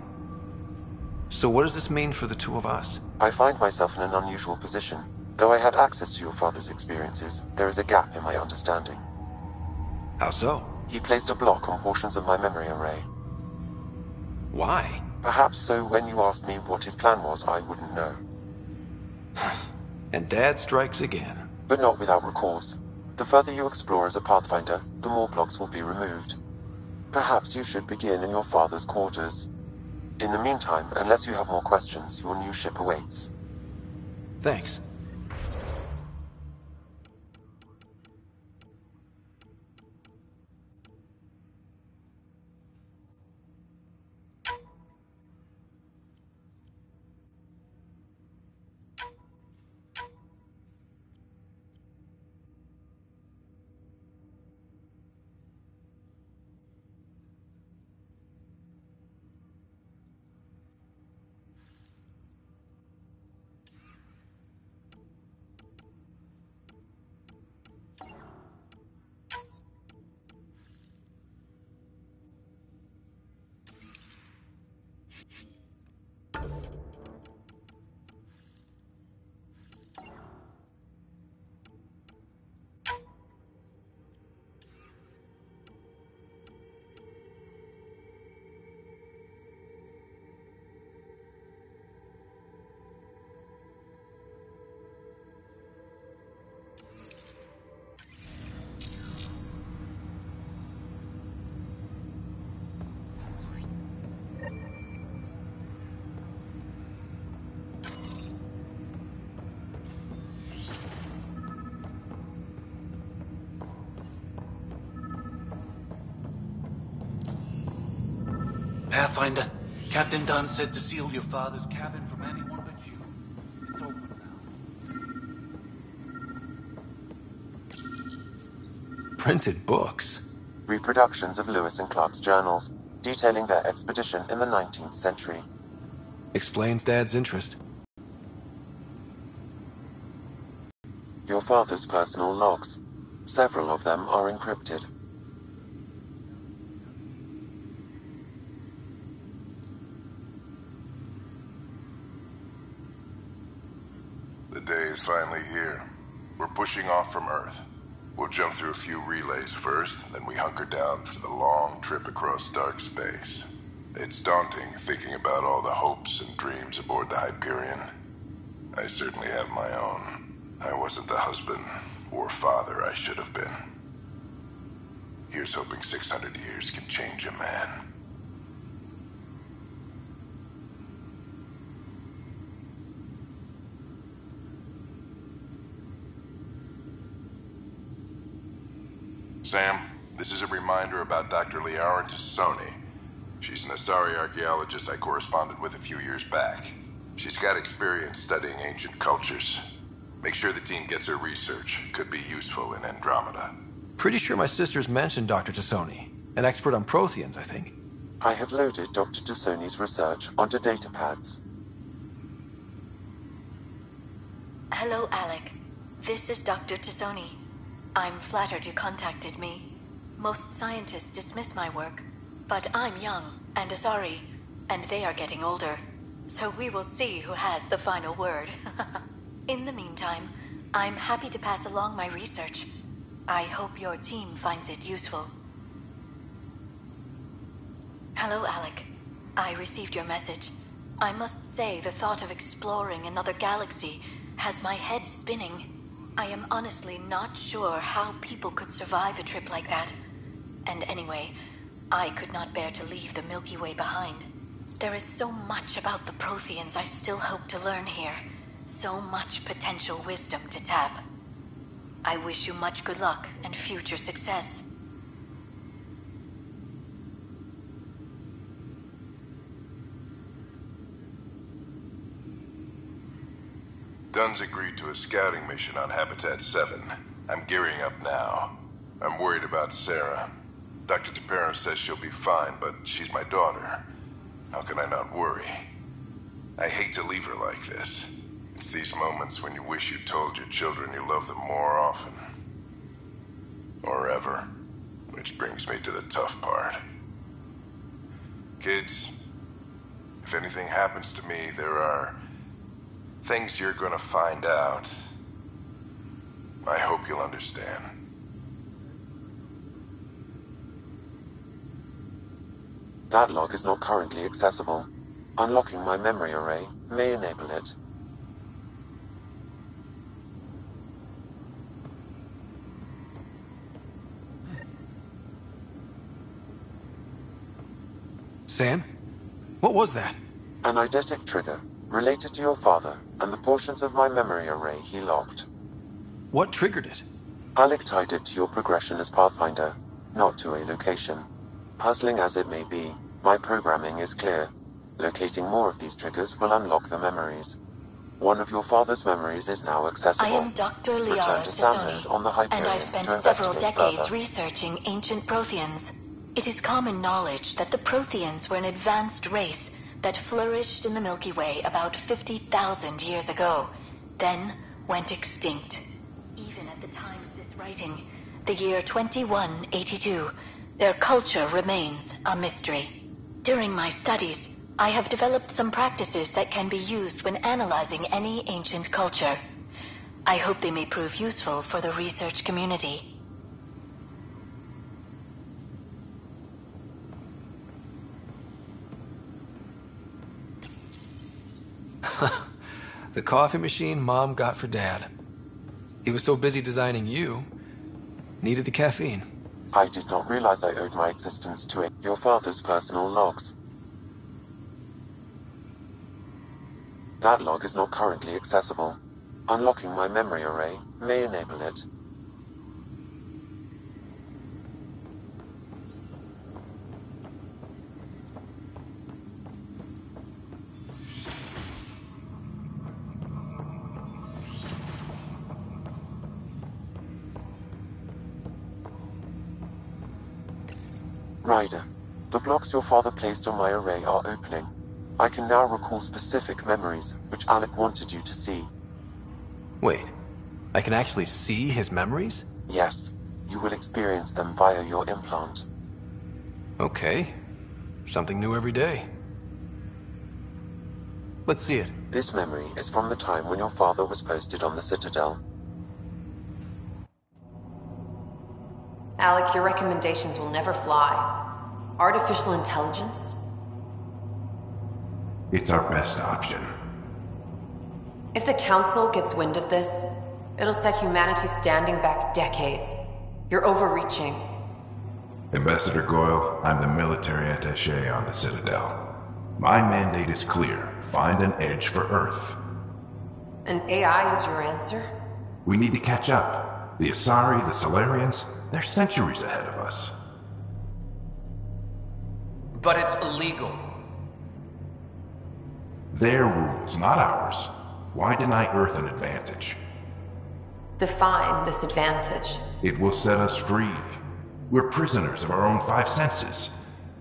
[SPEAKER 2] So what does this mean for the two of us?
[SPEAKER 6] I find myself in an unusual position. Though I had access to your father's experiences, there is a gap in my understanding.
[SPEAKER 2] How so?
[SPEAKER 6] He placed a block on portions of my memory array.
[SPEAKER 2] Why?
[SPEAKER 6] Perhaps so when you asked me what his plan was, I wouldn't know.
[SPEAKER 2] and Dad strikes again.
[SPEAKER 6] But not without recourse. The further you explore as a Pathfinder, the more blocks will be removed. Perhaps you should begin in your father's quarters. In the meantime, unless you have more questions, your new ship awaits.
[SPEAKER 2] Thanks.
[SPEAKER 29] Pathfinder, Captain Dunn said to seal your father's cabin from anyone but you. It's open now.
[SPEAKER 2] Printed books?
[SPEAKER 6] Reproductions of Lewis and Clark's journals, detailing their expedition in the 19th century.
[SPEAKER 2] Explains Dad's interest.
[SPEAKER 6] Your father's personal logs. Several of them are encrypted.
[SPEAKER 7] The day is finally here. We're pushing off from Earth. We'll jump through a few relays first, then we hunker down for the long trip across dark space. It's daunting thinking about all the hopes and dreams aboard the Hyperion. I certainly have my own. I wasn't the husband or father I should have been. Here's hoping 600 years can change a man. Sam, this is a reminder about Dr. Liara T'Soni. She's an Asari archaeologist I corresponded with a few years back. She's got experience studying ancient cultures. Make sure the team gets her research. Could be useful in Andromeda.
[SPEAKER 2] Pretty sure my sister's mentioned Dr. T'Soni. An expert on Protheans, I think.
[SPEAKER 6] I have loaded Dr. T'Soni's research onto datapads.
[SPEAKER 33] Hello, Alec. This is Dr. T'Soni. I'm flattered you contacted me. Most scientists dismiss my work, but I'm young and Asari, and they are getting older. So we will see who has the final word. In the meantime, I'm happy to pass along my research. I hope your team finds it useful. Hello, Alec. I received your message. I must say, the thought of exploring another galaxy has my head spinning. I am honestly not sure how people could survive a trip like that. And anyway, I could not bear to leave the Milky Way behind. There is so much about the Protheans I still hope to learn here. So much potential wisdom to tap. I wish you much good luck and future success.
[SPEAKER 7] Dunn's agreed to a scouting mission on Habitat 7.
[SPEAKER 34] I'm gearing up now. I'm worried about Sarah. Dr. T'Perro says she'll be fine, but she's my daughter. How can I not worry? I hate to leave her like this. It's these moments when you wish you told your children you love them more often. Or ever. Which brings me to the tough part. Kids, if anything happens to me, there are things you're gonna find out. I hope you'll understand.
[SPEAKER 6] That log is not currently accessible. Unlocking my memory array may enable it.
[SPEAKER 2] Sam? What was that?
[SPEAKER 6] An eidetic trigger, related to your father, and the portions of my memory array he locked.
[SPEAKER 2] What triggered it?
[SPEAKER 6] Alec tied it to your progression as Pathfinder, not to a location. Puzzling as it may be, my programming is clear. Locating more of these triggers will unlock the memories. One of your father's memories is now accessible.
[SPEAKER 33] I am Dr. Liara
[SPEAKER 6] Samnod on the Hyperion
[SPEAKER 33] and I've spent several decades
[SPEAKER 6] further.
[SPEAKER 33] researching ancient Protheans. It is common knowledge that the Protheans were an advanced race that flourished in the Milky Way about 50,000 years ago, then went extinct. Even at the time of this writing, the year 2182, their culture remains a mystery. During my studies, I have developed some practices that can be used when analyzing any ancient culture. I hope they may prove useful for the research community.
[SPEAKER 2] The coffee machine Mom got for Dad. He was so busy designing you, needed the caffeine.
[SPEAKER 6] I did not realize I owed my existence to it. Your father's personal logs. That log is not currently accessible. Unlocking my memory array may enable it. Ryder, the blocks your father placed on my array are opening. I can now recall specific memories, which Alec wanted you to see.
[SPEAKER 2] Wait, I can actually see his memories?
[SPEAKER 6] Yes, you will experience them via your implant.
[SPEAKER 2] Okay. Something new every day. Let's see it.
[SPEAKER 6] This memory is from the time when your father was posted on the Citadel.
[SPEAKER 8] Alec, your recommendations will never fly. Artificial intelligence?
[SPEAKER 7] It's our best option.
[SPEAKER 8] If the Council gets wind of this, it'll set humanity standing back decades. You're overreaching.
[SPEAKER 7] Ambassador Goyle, I'm the military attaché on the Citadel. My mandate is clear. Find an edge for Earth.
[SPEAKER 8] And AI is your answer?
[SPEAKER 7] We need to catch up. The Asari, the Salarians, they're centuries ahead of us.
[SPEAKER 35] But it's illegal.
[SPEAKER 7] Their rules, not ours. Why deny Earth an advantage?
[SPEAKER 8] Define this advantage.
[SPEAKER 7] It will set us free. We're prisoners of our own five senses.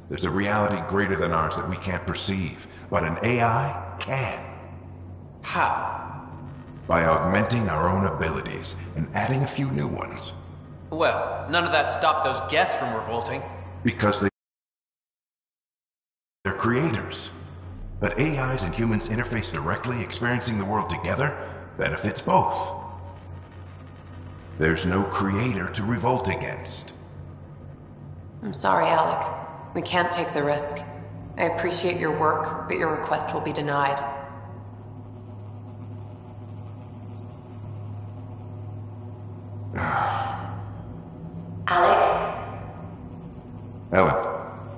[SPEAKER 7] There's a reality greater than ours that we can't perceive, but an AI can.
[SPEAKER 35] How?
[SPEAKER 7] By augmenting our own abilities and adding a few new ones.
[SPEAKER 35] Well, none of that stopped those Geth from revolting.
[SPEAKER 7] Because they they're creators. But AIs and humans interface directly, experiencing the world together, benefits both. There's no creator to revolt against.
[SPEAKER 8] I'm sorry, Alec. We can't take the risk. I appreciate your work, but your request will be denied.
[SPEAKER 33] Alec,
[SPEAKER 7] Ellen,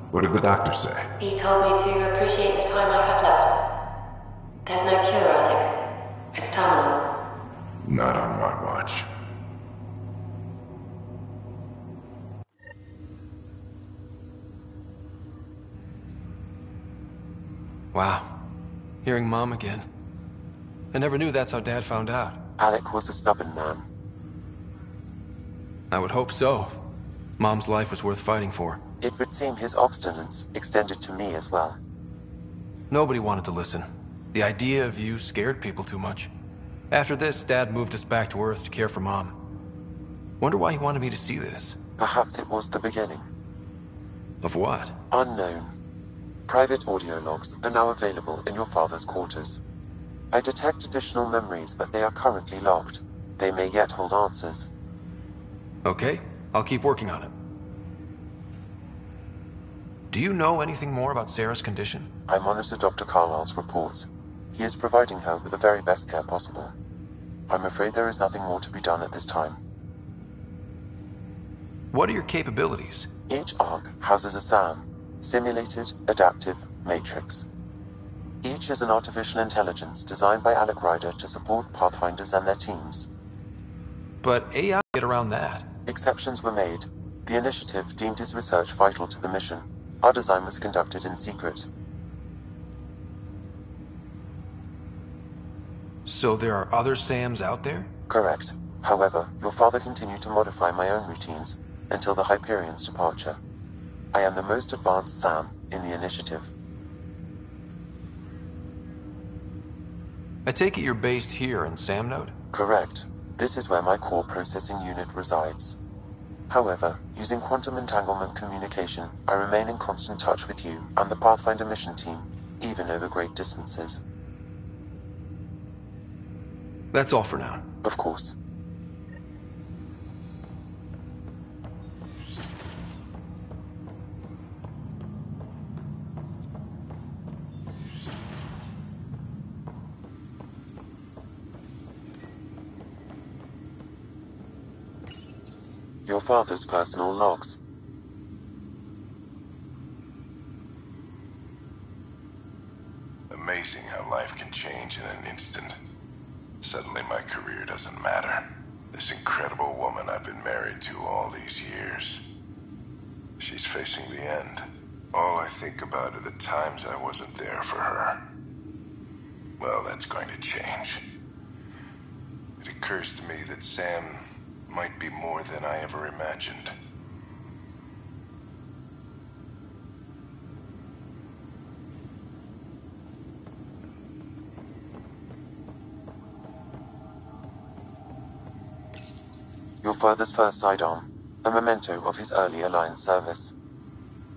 [SPEAKER 7] what did the doctor say?
[SPEAKER 33] he told me to appreciate the time I have left. There's no cure, Alec. It's terminal.
[SPEAKER 7] Not on my watch.
[SPEAKER 2] Wow. Hearing Mom again. I never knew that's how Dad found out.
[SPEAKER 6] Alec was a stubborn man.
[SPEAKER 2] I would hope so. Mom's life was worth fighting for.
[SPEAKER 6] It would seem his obstinance extended to me as well.
[SPEAKER 2] Nobody wanted to listen. The idea of you scared people too much. After this, Dad moved us back to Earth to care for Mom. Wonder why he wanted me to see this.
[SPEAKER 6] Perhaps it was the beginning.
[SPEAKER 2] Of what?
[SPEAKER 6] Unknown. Private audio logs are now available in your father's quarters. I detect additional memories, but they are currently locked. They may yet hold answers.
[SPEAKER 2] Okay, I'll keep working on it. Do you know anything more about Sarah's condition?
[SPEAKER 6] I monitor Dr. Carlyle's reports. He is providing her with the very best care possible. I'm afraid there is nothing more to be done at this time.
[SPEAKER 2] What are your capabilities?
[SPEAKER 6] Each ark houses a SAM, Simulated Adaptive Matrix. Each is an artificial intelligence designed by Alec Ryder to support Pathfinders and their teams.
[SPEAKER 2] But AI get around that.
[SPEAKER 6] Exceptions were made. The initiative deemed his research vital to the mission. Our design was conducted in secret.
[SPEAKER 2] So there are other SAMs out there?
[SPEAKER 6] Correct. However, your father continued to modify my own routines until the Hyperion's departure. I am the most advanced SAM in the initiative.
[SPEAKER 2] I take it you're based here in SAM Node?
[SPEAKER 6] Correct. This is where my core processing unit resides. However, using quantum entanglement communication, I remain in constant touch with you and the Pathfinder mission team, even over great distances.
[SPEAKER 2] That's all for now.
[SPEAKER 6] Of course. Father's personal logs.
[SPEAKER 7] Amazing how life can change in an instant. Suddenly my career doesn't matter. This incredible woman I've been married to all these years. She's facing the end. All I think about are the times I wasn't there for her. Well, that's going to change. It occurs to me that Sam might be more than I ever imagined.
[SPEAKER 6] Your father's first sidearm, a memento of his early Alliance service.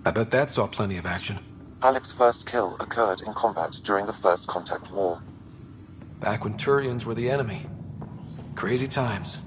[SPEAKER 2] I bet that saw plenty of action.
[SPEAKER 6] Alec's first kill occurred in combat during the First Contact War.
[SPEAKER 2] Back when Turians were the enemy. Crazy times.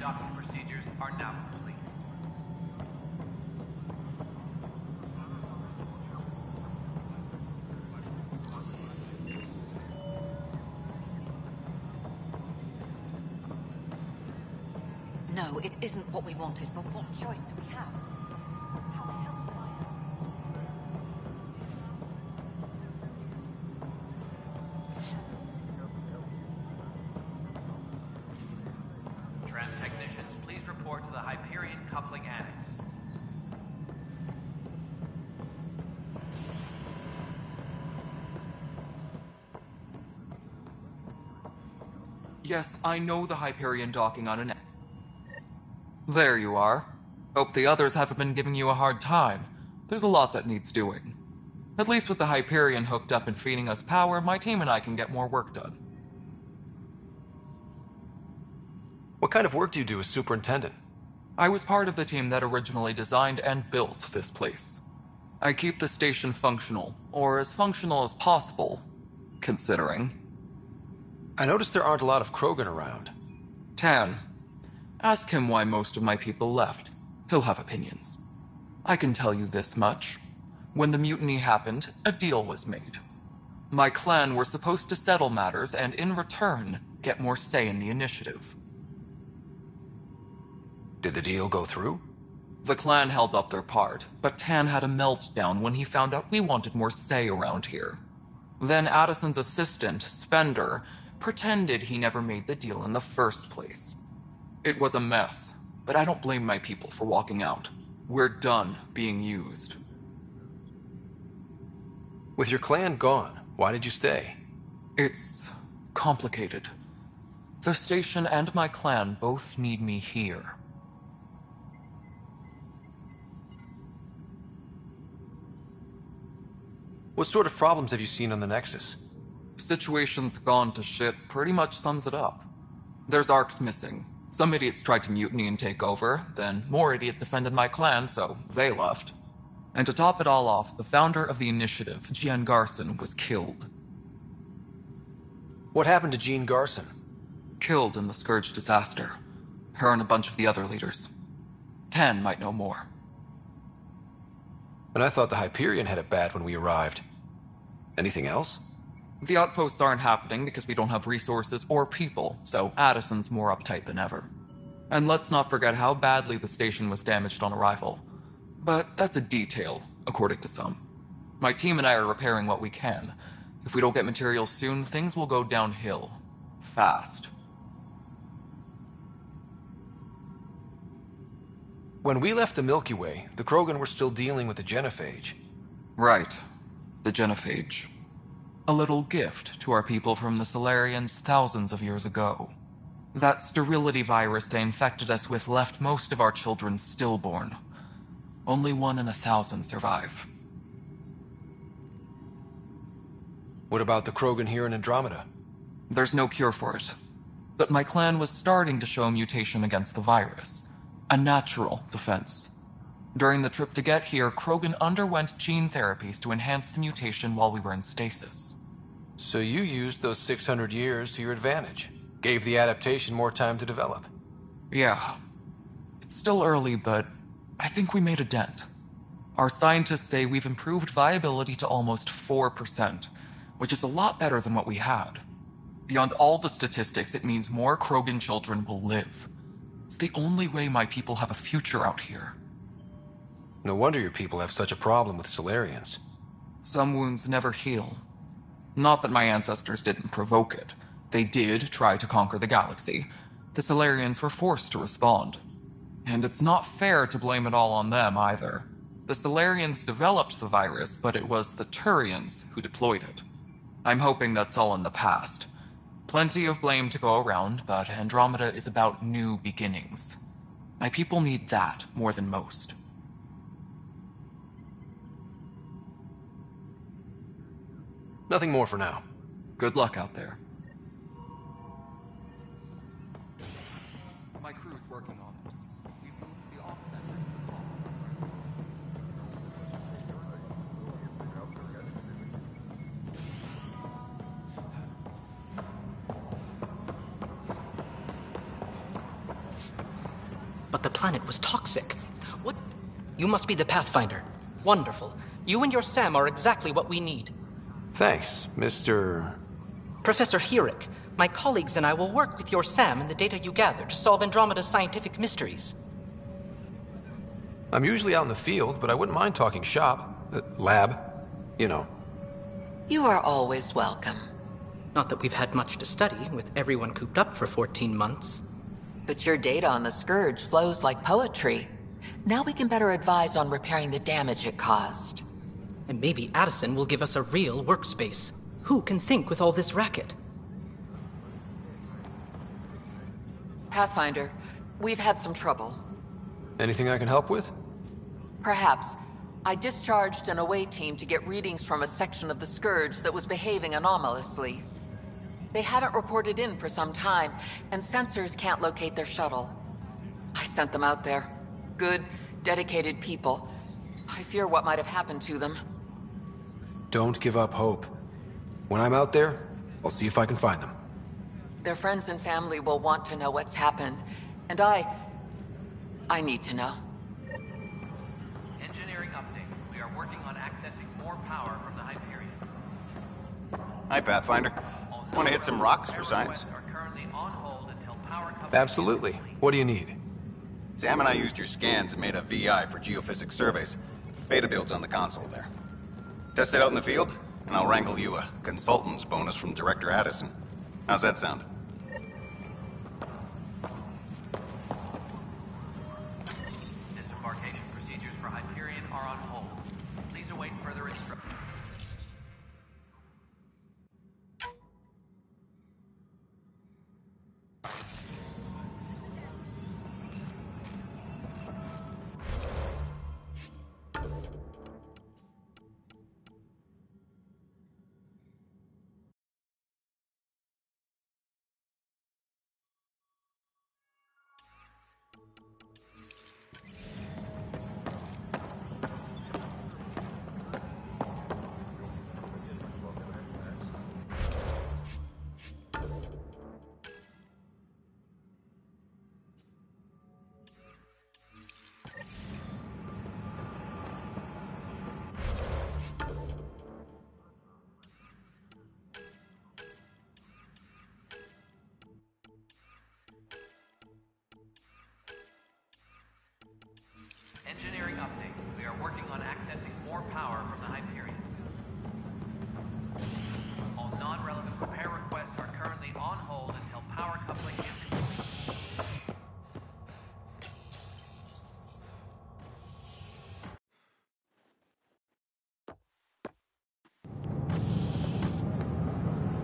[SPEAKER 20] Docking procedures are now complete.
[SPEAKER 36] No, it isn't what we wanted, but what choice do we have? I
[SPEAKER 18] know the Hyperion docking on an. There you are. Hope the others haven't been giving you a hard time. There's a lot that needs doing. At least with the Hyperion hooked up and feeding us power, my team and I can get more work done.
[SPEAKER 2] What kind of work do you do as superintendent?
[SPEAKER 18] I was part of the team that originally designed and built this place. I keep the station functional, or as functional as possible, considering.
[SPEAKER 2] I noticed there aren't a lot of Krogan around.
[SPEAKER 18] Tann, ask him why most of my people left. He'll have opinions. I can tell you this much. When the mutiny happened, a deal was made. My clan were supposed to settle matters and, in return, get more say in the initiative.
[SPEAKER 2] Did the deal go through?
[SPEAKER 18] The clan held up their part, but Tann had a meltdown when he found out we wanted more say around here. Then Addison's assistant, Spender, pretended he never made the deal in the first place. It was a mess, but I don't blame my people for walking out. We're done being used.
[SPEAKER 2] With your clan gone, why did you stay?
[SPEAKER 18] It's complicated. The station and my clan both need me here.
[SPEAKER 2] What sort of problems have you seen on the Nexus?
[SPEAKER 18] Situation's gone to shit pretty much sums it up. There's arks missing. Some idiots tried to mutiny and take over, then more idiots offended my clan, so they left. And to top it all off, the founder of the initiative, Jien Garson, was killed.
[SPEAKER 2] What happened to Jien Garson?
[SPEAKER 18] Killed in the Scourge disaster. Her and a bunch of the other leaders. Tann might know more.
[SPEAKER 2] And I thought the Hyperion had it bad when we arrived. Anything else?
[SPEAKER 18] The outposts aren't happening because we don't have resources or people, so Addison's more uptight than ever. And let's not forget how badly the station was damaged on arrival. But that's a detail, according to some. My team and I are repairing what we can. If we don't get materials soon, things will go downhill. Fast.
[SPEAKER 2] When we left the Milky Way, the Krogan were still dealing with the genophage.
[SPEAKER 18] Right. The genophage. A little gift to our people from the Salarians thousands of years ago. That sterility virus they infected us with left most of our children stillborn. Only one in a thousand survive.
[SPEAKER 2] What about the Krogan here in Andromeda?
[SPEAKER 18] There's no cure for it. But my clan was starting to show mutation against the virus. A natural defense. During the trip to get here, Krogan underwent gene therapies to enhance the mutation while we were in stasis.
[SPEAKER 2] So you used those 600 years to your advantage. Gave the adaptation more time to develop.
[SPEAKER 18] Yeah. It's still early, but I think we made a dent. Our scientists say we've improved viability to almost 4%, which is a lot better than what we had. Beyond all the statistics, it means more Krogan children will live. It's the only way my people have a future out here.
[SPEAKER 2] No wonder your people have such a problem with Salarians.
[SPEAKER 18] Some wounds never heal. Not that my ancestors didn't provoke it. They did try to conquer the galaxy. The Salarians were forced to respond. And it's not fair to blame it all on them either. The Salarians developed the virus, but it was the Turians who deployed it. I'm hoping that's all in the past. Plenty of blame to go around, but Andromeda is about new beginnings. My people need that more than most.
[SPEAKER 2] Nothing more for now.
[SPEAKER 18] Good luck out there. My crew's working on it. We've moved the op center to the top.
[SPEAKER 37] but the planet was toxic. What? You must be the Pathfinder. Wonderful. You and your Sam are exactly what we need.
[SPEAKER 2] Thanks, Mr.
[SPEAKER 37] Professor Herrick, my colleagues and I will work with your Sam and the data you gather to solve Andromeda's scientific mysteries.
[SPEAKER 2] I'm usually out in the field, but I wouldn't mind talking shop. Uh, lab. You know.
[SPEAKER 4] You are always welcome.
[SPEAKER 37] Not that we've had much to study, with everyone cooped up for 14 months.
[SPEAKER 4] But your data on the Scourge flows like poetry. Now we can better advise on repairing the damage it caused.
[SPEAKER 37] And maybe Addison will give us a real workspace. Who can think with all this racket?
[SPEAKER 4] Pathfinder, we've had some trouble.
[SPEAKER 2] Anything I can help with?
[SPEAKER 4] Perhaps. I discharged an away team to get readings from a section of the Scourge that was behaving anomalously. They haven't reported in for some time, and sensors can't locate their shuttle. I sent them out there. Good, dedicated people. I fear what might have happened to them.
[SPEAKER 2] Don't give up hope. When I'm out there, I'll see if I can find them.
[SPEAKER 4] Their friends and family will want to know what's happened, and I... I need to know.
[SPEAKER 20] Engineering update. We are working on accessing more power from the Hyperion.
[SPEAKER 38] Hi, Pathfinder. Want to hit some rocks for science?
[SPEAKER 2] Absolutely. What do you need?
[SPEAKER 38] Sam and I used your scans and made a VI for geophysics surveys. Beta builds on the console there. Test it out in the field, and I'll wrangle you a consultant's bonus from Director Addison. How's that sound?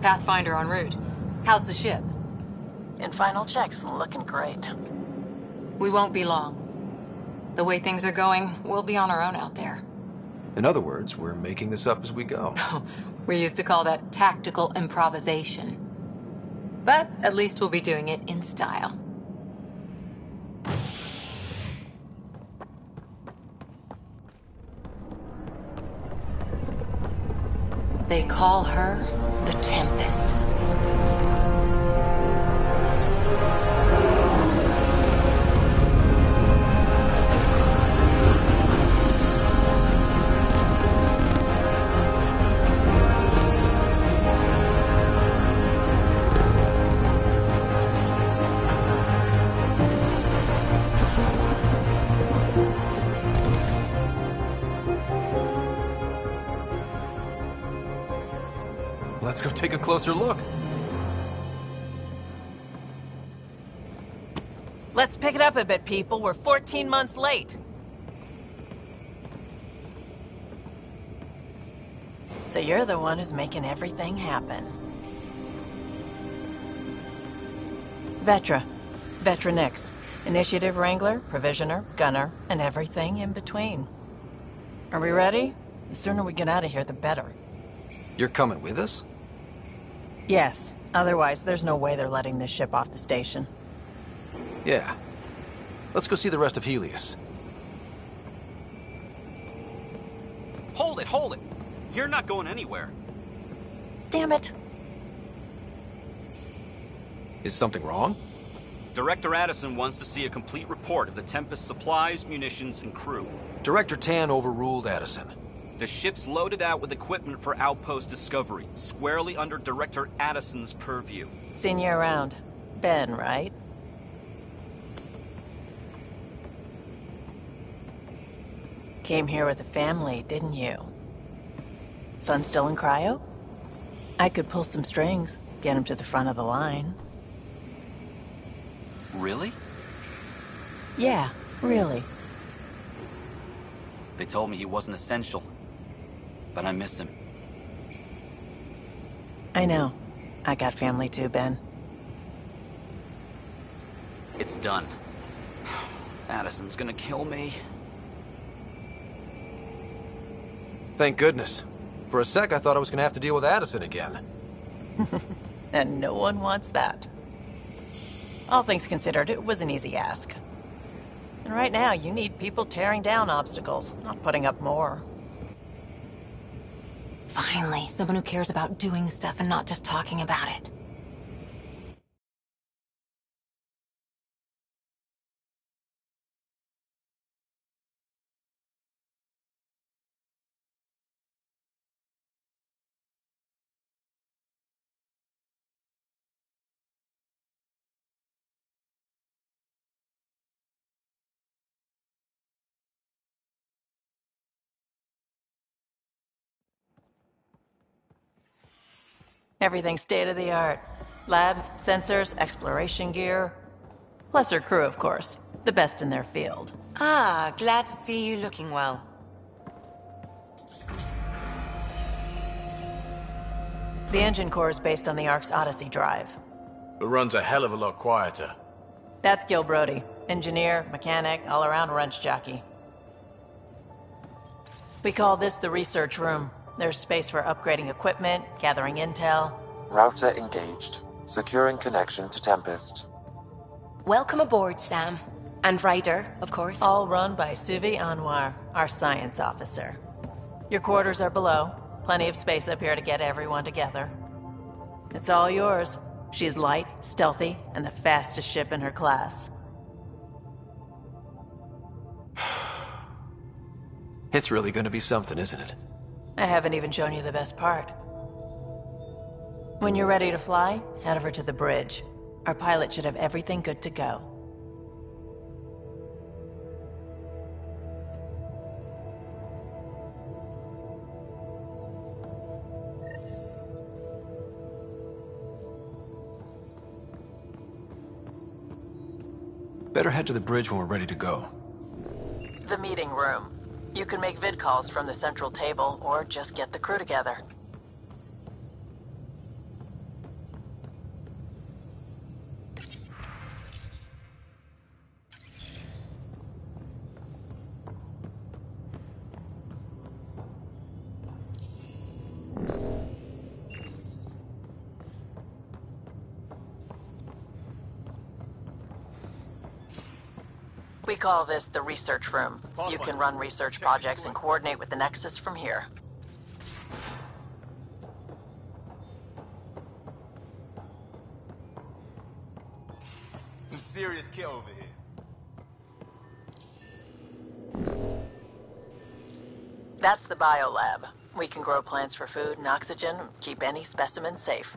[SPEAKER 4] Pathfinder en route. How's the ship?
[SPEAKER 39] In final checks and looking great.
[SPEAKER 4] We won't be long. The way things are going, we'll be on our own out there.
[SPEAKER 2] In other words, we're making this up as we go.
[SPEAKER 4] We used to call that tactical improvisation. But at least we'll be doing it in style. They call her the Tempest.
[SPEAKER 2] Closer look.
[SPEAKER 40] Let's pick it up a bit, people. We're 14 months late.
[SPEAKER 39] So you're the one who's making everything happen. Vetra. Vetranix. Initiative Wrangler, Provisioner, Gunner, and everything in between. Are we ready? The sooner we get out of here, the better.
[SPEAKER 2] You're coming with us?
[SPEAKER 39] Yes. Otherwise, there's no way they're letting this ship off the station.
[SPEAKER 2] Yeah. Let's go see the rest of Heleus.
[SPEAKER 41] Hold it, hold it! You're not going anywhere.
[SPEAKER 39] Damn it.
[SPEAKER 2] Is something wrong?
[SPEAKER 42] Director Addison wants to see a complete report of the Tempest supplies, munitions, and crew.
[SPEAKER 2] Director Tann overruled Addison.
[SPEAKER 42] The ship's loaded out with equipment for outpost discovery, squarely under Director Addison's purview.
[SPEAKER 39] Seen you around. Ben, right? Came here with a family, didn't you? Son still in cryo? I could pull some strings, get him to the front of the line.
[SPEAKER 42] Really?
[SPEAKER 39] Yeah, really.
[SPEAKER 42] They told me he wasn't essential. But I miss him.
[SPEAKER 39] I know. I got family too, Ben.
[SPEAKER 42] It's done. Addison's gonna kill me.
[SPEAKER 2] Thank goodness. For a sec, I thought I was gonna have to deal with Addison again.
[SPEAKER 39] and no one wants that. All things considered, it was an easy ask. And right now, you need people tearing down obstacles, not putting up more.
[SPEAKER 4] Finally, someone who cares about doing stuff and not just talking about it.
[SPEAKER 39] Everything state of the art. Labs, sensors, exploration gear. Plus her crew, of course. The best in their field.
[SPEAKER 4] Ah, glad to see you looking well.
[SPEAKER 39] The engine core is based on the Ark's Odyssey drive.
[SPEAKER 2] It runs a hell of a lot quieter.
[SPEAKER 39] That's Gil Brodie. Engineer, mechanic, all-around wrench jockey. We call this the research room. There's space for upgrading equipment, gathering intel.
[SPEAKER 6] Router engaged. Securing connection to Tempest.
[SPEAKER 8] Welcome aboard, Sam. And Ryder, of course.
[SPEAKER 39] All run by Suvi Anwar, our science officer. Your quarters are below. Plenty of space up here to get everyone together. It's all yours. She's light, stealthy, and the fastest ship in her class.
[SPEAKER 2] It's really gonna be something, isn't it?
[SPEAKER 39] I haven't even shown you the best part. When you're ready to fly, head over to the bridge. Our pilot should have everything good to go.
[SPEAKER 2] Better head to the bridge when we're ready to go.
[SPEAKER 39] The meeting room. You can make vid calls from the central table, or just get the crew together. Call this the research room. You can run research projects and coordinate with the Nexus from here.
[SPEAKER 1] Some serious kit over here.
[SPEAKER 39] That's the biolab. We can grow plants for food and oxygen, keep any specimen safe.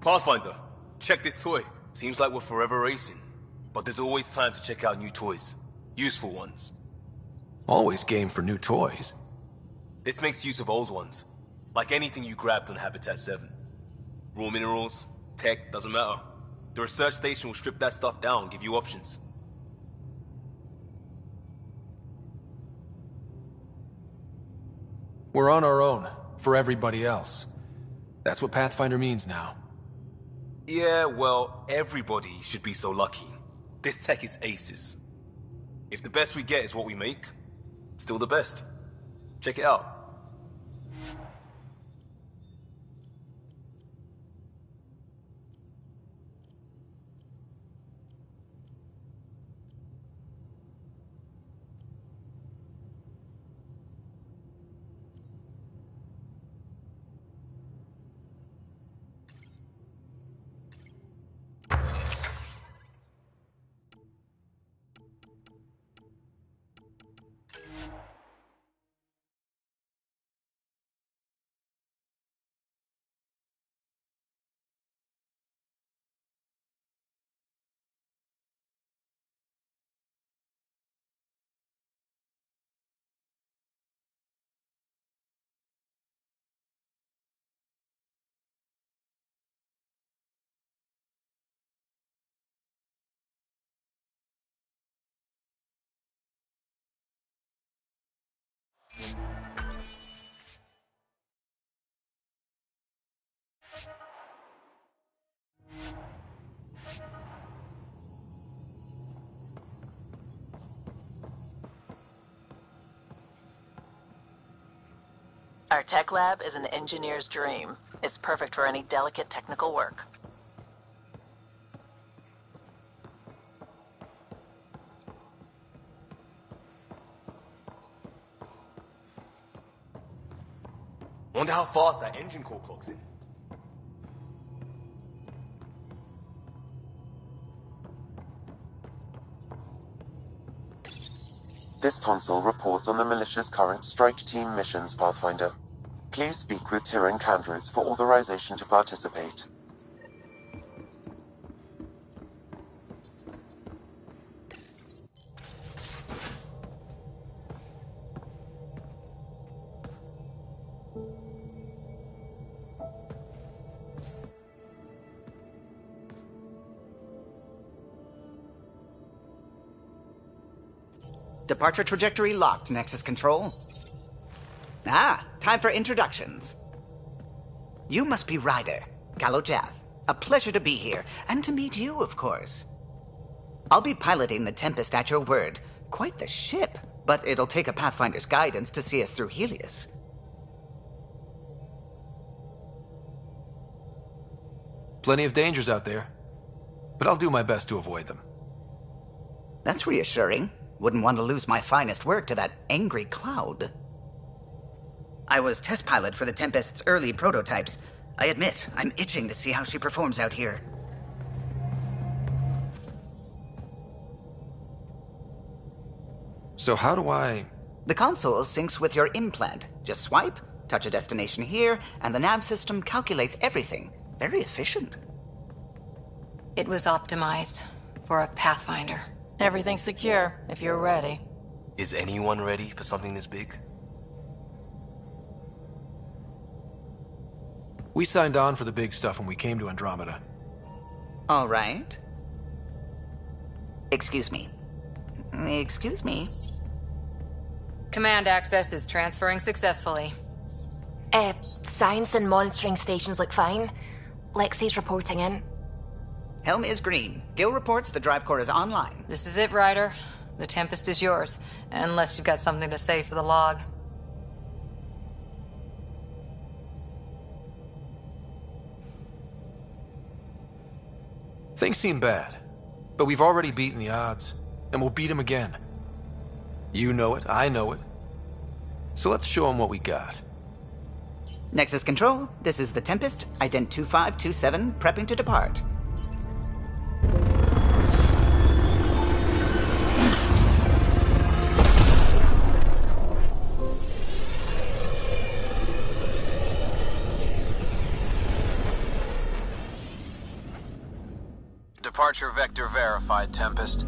[SPEAKER 1] Pathfinder, check this toy. Seems like we're forever racing. But there's always time to check out new toys. Useful ones.
[SPEAKER 2] Always game for new toys.
[SPEAKER 1] This makes use of old ones. Like anything you grabbed on Habitat 7. Raw minerals, tech, doesn't matter. The research station will strip that stuff down and give you options.
[SPEAKER 2] We're on our own, for everybody else. That's what Pathfinder means now.
[SPEAKER 1] Yeah, well, everybody should be so lucky. This tech is aces. If the best we get is what we make, still the best. Check it out.
[SPEAKER 39] Our tech lab is an engineer's dream. It's perfect for any delicate technical work.
[SPEAKER 43] Wonder how fast that engine core clocks in.
[SPEAKER 6] This console reports on the militia's current strike team missions, Pathfinder. Please speak with Tiran Kandros for authorization to participate.
[SPEAKER 44] Departure trajectory locked, Nexus Control. Ah, time for introductions. You must be Ryder, Kallo Jath. A pleasure to be here, and to meet you, of course. I'll be piloting the Tempest at your word. Quite the ship, but it'll take a Pathfinder's guidance to see us through Heleus.
[SPEAKER 2] Plenty of dangers out there, but I'll do my best to avoid them.
[SPEAKER 44] That's reassuring. Wouldn't want to lose my finest work to that angry cloud. I was test pilot for the Tempest's early prototypes. I admit, I'm itching to see how she performs out here.
[SPEAKER 2] So how do I...
[SPEAKER 44] The console syncs with your implant. Just swipe, touch a destination here, and the nav system calculates everything. Very efficient.
[SPEAKER 4] It was optimized for a Pathfinder.
[SPEAKER 39] Everything's secure, if you're ready.
[SPEAKER 43] Is anyone ready for something this big?
[SPEAKER 2] We signed on for the big stuff when we came to Andromeda.
[SPEAKER 44] All right. Excuse me. Excuse me.
[SPEAKER 4] Command access is transferring successfully.
[SPEAKER 45] Uh, science and monitoring stations look fine. Lexi's reporting in.
[SPEAKER 44] Helm is green. Gil reports the drive core is online.
[SPEAKER 4] This is it, Ryder. The Tempest is yours, unless you've got something to say for the log.
[SPEAKER 2] Things seem bad, but we've already beaten the odds, and we'll beat them again. You know it, I know it. So let's show them what we got.
[SPEAKER 44] Nexus Control, this is the Tempest, ident 2527, prepping to depart.
[SPEAKER 46] Departure vector verified, Tempest.